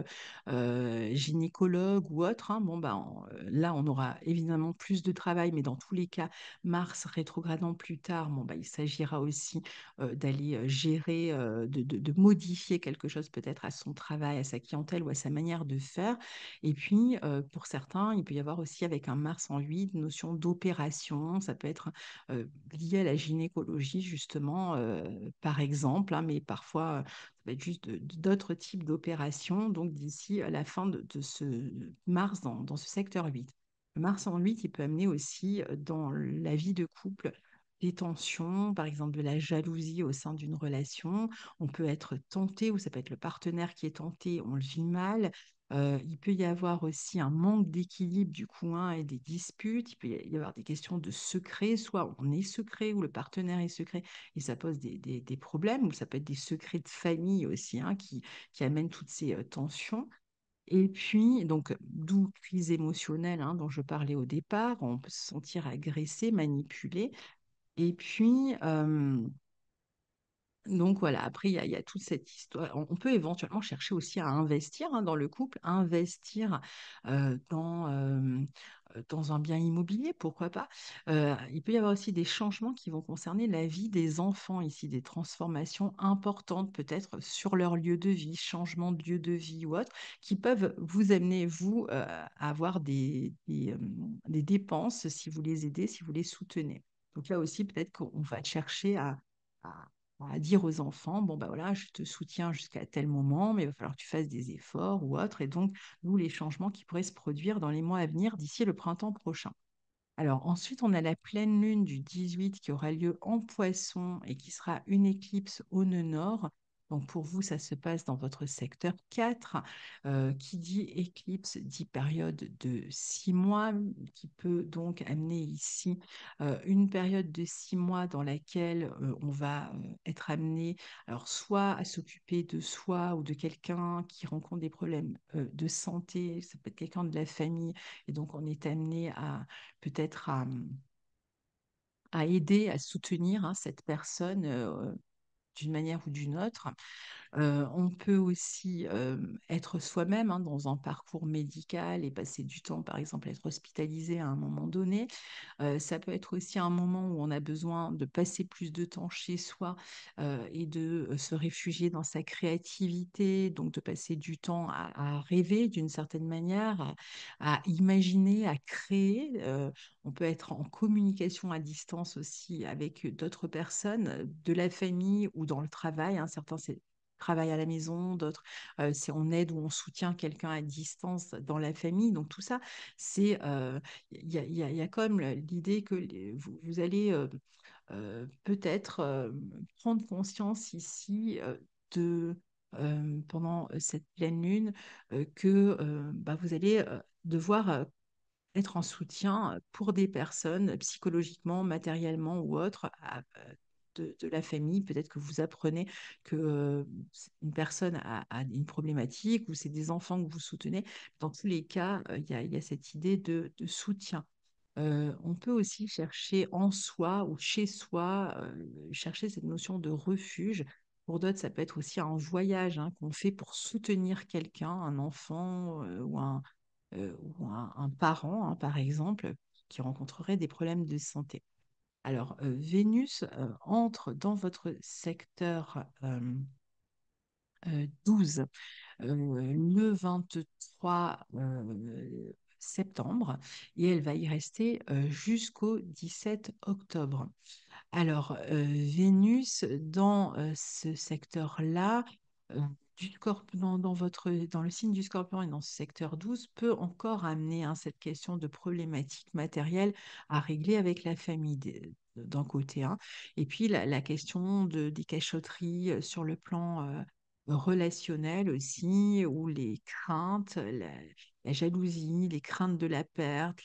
euh, gynécologues ou autres, hein, bon, ben, on- là, on aura évidemment plus de travail, mais dans tous les cas, Mars rétrogradant plus tard, bon, ben, il s'agira aussi d'aller gérer, de, de- modifier quelque chose peut-être à son travail, à sa clientèle ou à sa manière de faire. Et puis, pour certains, il peut y avoir aussi avec un Mars en 8, une notion d'opération, ça peut être liées à la gynécologie, justement, euh, par exemple, hein, mais parfois, euh, ça va être juste d'autres types d'opérations, donc d'ici à la fin de, ce Mars dans, dans ce secteur 8. Le Mars en 8, il peut amener aussi euh, dans la vie de couple des tensions, par exemple de la jalousie au sein d'une relation. On peut être tenté, ou ça peut être le partenaire qui est tenté, on le vit mal. Il peut y avoir aussi un manque d'équilibre du coup hein, et des disputes. Il peut y avoir des questions de secret, soit on est secret ou le partenaire est secret et ça pose des, des- problèmes, ou ça peut être des secrets de famille aussi hein, qui, qui amènent toutes ces tensions. Et puis, donc, d'où crise émotionnelle hein, dont je parlais au départ, on peut se sentir agressé, manipulé. Et puis, donc voilà, après, il y y a toute cette histoire. On, peut éventuellement chercher aussi à investir hein, dans le couple, investir euh, dans, euh, euh, dans un bien immobilier, pourquoi pas. Il peut y avoir aussi des changements qui vont concerner la vie des enfants ici, des transformations importantes peut-être sur leur lieu de vie, changement de lieu de vie ou autre, qui peuvent vous amener, vous, à avoir des, des, dépenses si vous les aidez, si vous les soutenez. Donc là aussi, peut-être qu'on va chercher à- à dire aux enfants, bon, ben voilà, je te soutiens jusqu'à tel moment, mais il va falloir que tu fasses des efforts ou autre. Et donc, nous, les changements qui pourraient se produire dans les mois à venir d'ici le printemps prochain. Alors ensuite, on a la pleine lune du 18 qui aura lieu en Poisson et qui sera une éclipse au nœud nord. Donc pour vous, ça se passe dans votre secteur 4. Euh, qui dit éclipse dit période de six mois, qui peut donc amener ici euh, une période de six mois dans laquelle euh, on va être amené, alors soit à s'occuper de soi ou de quelqu'un qui rencontre des problèmes de santé, ça peut être quelqu'un de la famille, et donc on est amené à peut-être à, aider, à soutenir hein, cette personne d'une manière ou d'une autre. On peut aussi être soi-même hein, dans un parcours médical et passer du temps, par exemple, à être hospitalisé à un moment donné. Ça peut être aussi un moment où on a besoin de passer plus de temps chez soi et de se réfugier dans sa créativité, donc de passer du temps à, rêver d'une certaine manière, à, imaginer, à créer. On peut être en communication à distance aussi avec d'autres personnes, de la famille ou dans le travail. hein. Certains, c'est à la maison, d'autres, euh, c'est on aide ou on soutient quelqu'un à distance dans la famille. Donc tout ça, c'est euh, il y a, il y a- y l'idée que vous, vous allez euh, euh, peut-être euh, prendre conscience ici euh, de euh, pendant cette pleine lune euh, que euh, bah, vous allez euh, devoir euh, être en soutien pour des personnes psychologiquement, matériellement ou autres à- euh, de, la famille. Peut-être que vous apprenez que euh, une personne a, une problématique ou c'est des enfants que vous soutenez. Dans tous les cas, euh, il y a, cette idée de, soutien. Euh, on peut aussi chercher en soi ou chez soi, chercher cette notion de refuge. Pour d'autres, ça peut être aussi un voyage hein, qu'on fait pour soutenir quelqu'un, un enfant ou un parent, hein, par exemple, qui rencontrerait des problèmes de santé. Alors, euh, Vénus euh, entre dans votre secteur euh, euh, 12 euh, le 23 euh, septembre et elle va y rester jusqu'au 17 octobre. Alors, Vénus, dans ce secteur-là, du dans, votre, dans le signe du scorpion et dans ce secteur 12, peut encore amener hein, cette question de problématique matérielle à régler avec la famille d'un côté. hein. Et puis, la, question de, des cachotteries euh, sur le plan euh, relationnel aussi, ou les craintes, la, la jalousie, les craintes de la perte,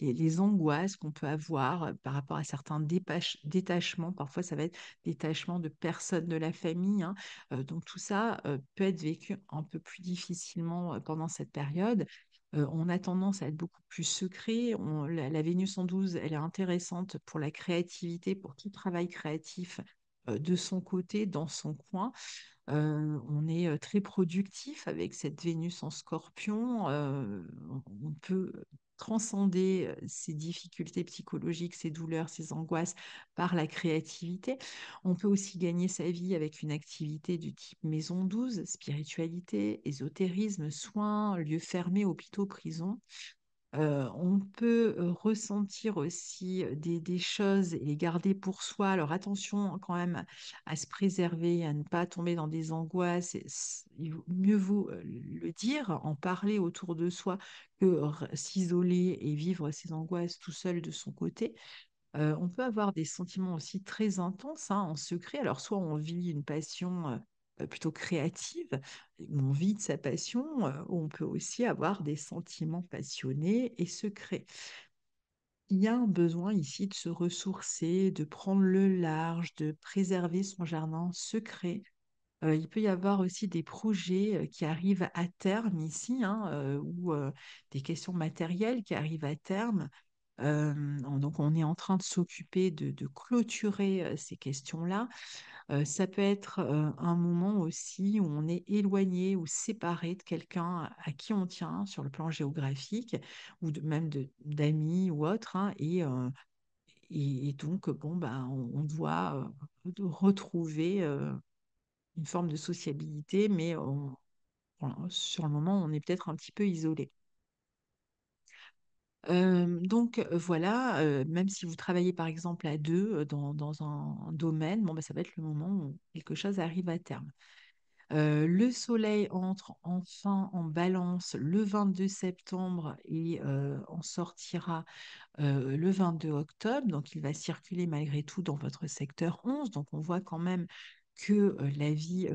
les, angoisses qu'on peut avoir euh, par rapport à certains détachements. Parfois, ça va être détachement de personnes de la famille. hein. Euh, donc, tout ça euh, peut être vécu un peu plus difficilement pendant cette période. On a tendance à être beaucoup plus secret. La, la Vénus en 12, elle est intéressante pour la créativité, pour tout travail créatif de son côté, dans son coin. Euh, on est euh, très productif avec cette Vénus en scorpion. euh, on peut transcender euh, ces difficultés psychologiques, ces douleurs, ces angoisses par la créativité. On peut aussi gagner sa vie avec une activité du type maison 12, spiritualité, ésotérisme, soins, lieux fermés, hôpitaux, prisons. On peut ressentir aussi des, choses et les garder pour soi. Alors attention quand même à se préserver, à ne pas tomber dans des angoisses. Il mieux vaut le dire, en parler autour de soi que s'isoler et vivre ses angoisses tout seul de son côté. On peut avoir des sentiments aussi très intenses hein, en secret. Alors, soit on vit une passion plutôt créative, où on de sa passion, euh, on peut aussi avoir des sentiments passionnés et secrets. Il y a un besoin ici de se ressourcer, de prendre le large, de préserver son jardin secret. Euh, il peut y avoir aussi des projets euh, qui arrivent à terme ici, hein, euh, ou euh, des questions matérielles qui arrivent à terme. On- donc, on est en train de s'occuper de, clôturer ces questions-là. Ça peut être un moment aussi où on est éloigné ou séparé de quelqu'un à qui on tient sur le plan géographique, ou de- même d'amis ou autre. hein, et, et, donc, bon, bah, on, doit retrouver une forme de sociabilité, mais sur le moment, on est peut-être un petit peu isolé. Donc voilà, même si vous travaillez par exemple à deux dans, dans un domaine, bon, bah, ça va être le moment où quelque chose arrive à terme. Le soleil entre enfin en balance le 22 septembre et en sortira le 22 octobre. Donc, il va circuler malgré tout dans votre secteur 11. Donc, on voit quand même que la vie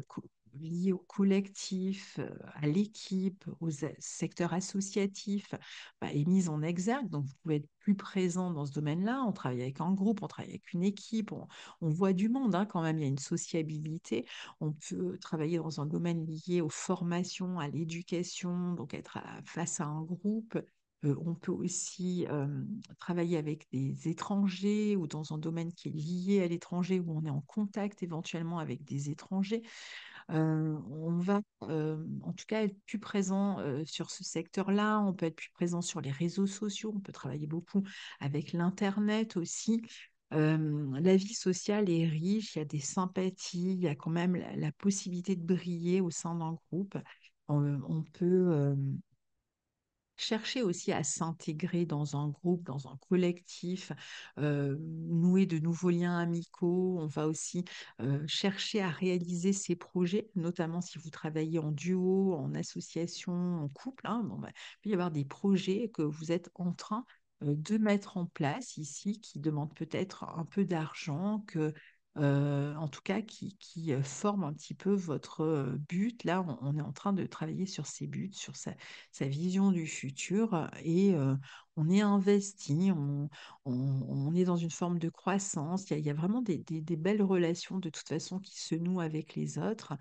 euh, co- liée au collectif, euh, à l'équipe, aux a- secteurs associatifs, bah, est mise en exergue. Donc, vous pouvez être plus présent dans ce domaine-là. On travaille avec un groupe, on travaille avec une équipe, on, voit du monde hein, quand même. Il y a une sociabilité. On peut travailler dans un domaine lié aux formations, à l'éducation, donc être face à un groupe. Euh, on peut aussi travailler avec des étrangers ou dans un domaine qui est lié à l'étranger où on est en contact éventuellement avec des étrangers. Euh, on va euh, en tout cas être plus présent euh, sur ce secteur-là. On peut être plus présent sur les réseaux sociaux. On peut travailler beaucoup avec l'Internet aussi. La vie sociale est riche, il y a des sympathies, il y a quand même la, possibilité de briller au sein d'un groupe. On, peut chercher aussi à s'intégrer dans un groupe, dans un collectif, euh, nouer de nouveaux liens amicaux. On va aussi euh, chercher à réaliser ces projets, notamment si vous travaillez en duo, en association, en couple. hein. Bah, il peut y avoir des projets que vous êtes en train euh, de mettre en place ici qui demandent peut-être un peu d'argent, que euh, en tout cas qui, qui euh, forment un petit peu votre euh, but. Là, on, est en train de travailler sur ces buts, sur sa, sa vision du futur et on est investi, on, on- est dans une forme de croissance. Il y a, vraiment des, des- belles relations de toute façon qui se nouent avec les autres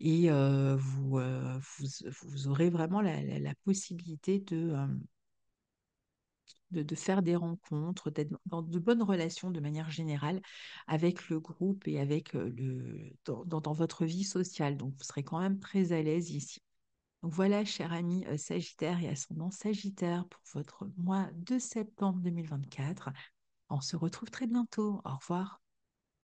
et vous, vous, vous aurez vraiment la, la- possibilité de, de, faire des rencontres, d'être dans de bonnes relations de manière générale avec le groupe et avec euh, le, dans votre vie sociale. Donc, vous serez quand même très à l'aise ici. Donc voilà, cher ami euh, Sagittaire et ascendant Sagittaire, pour votre mois de septembre 2024. On se retrouve très bientôt. Au revoir.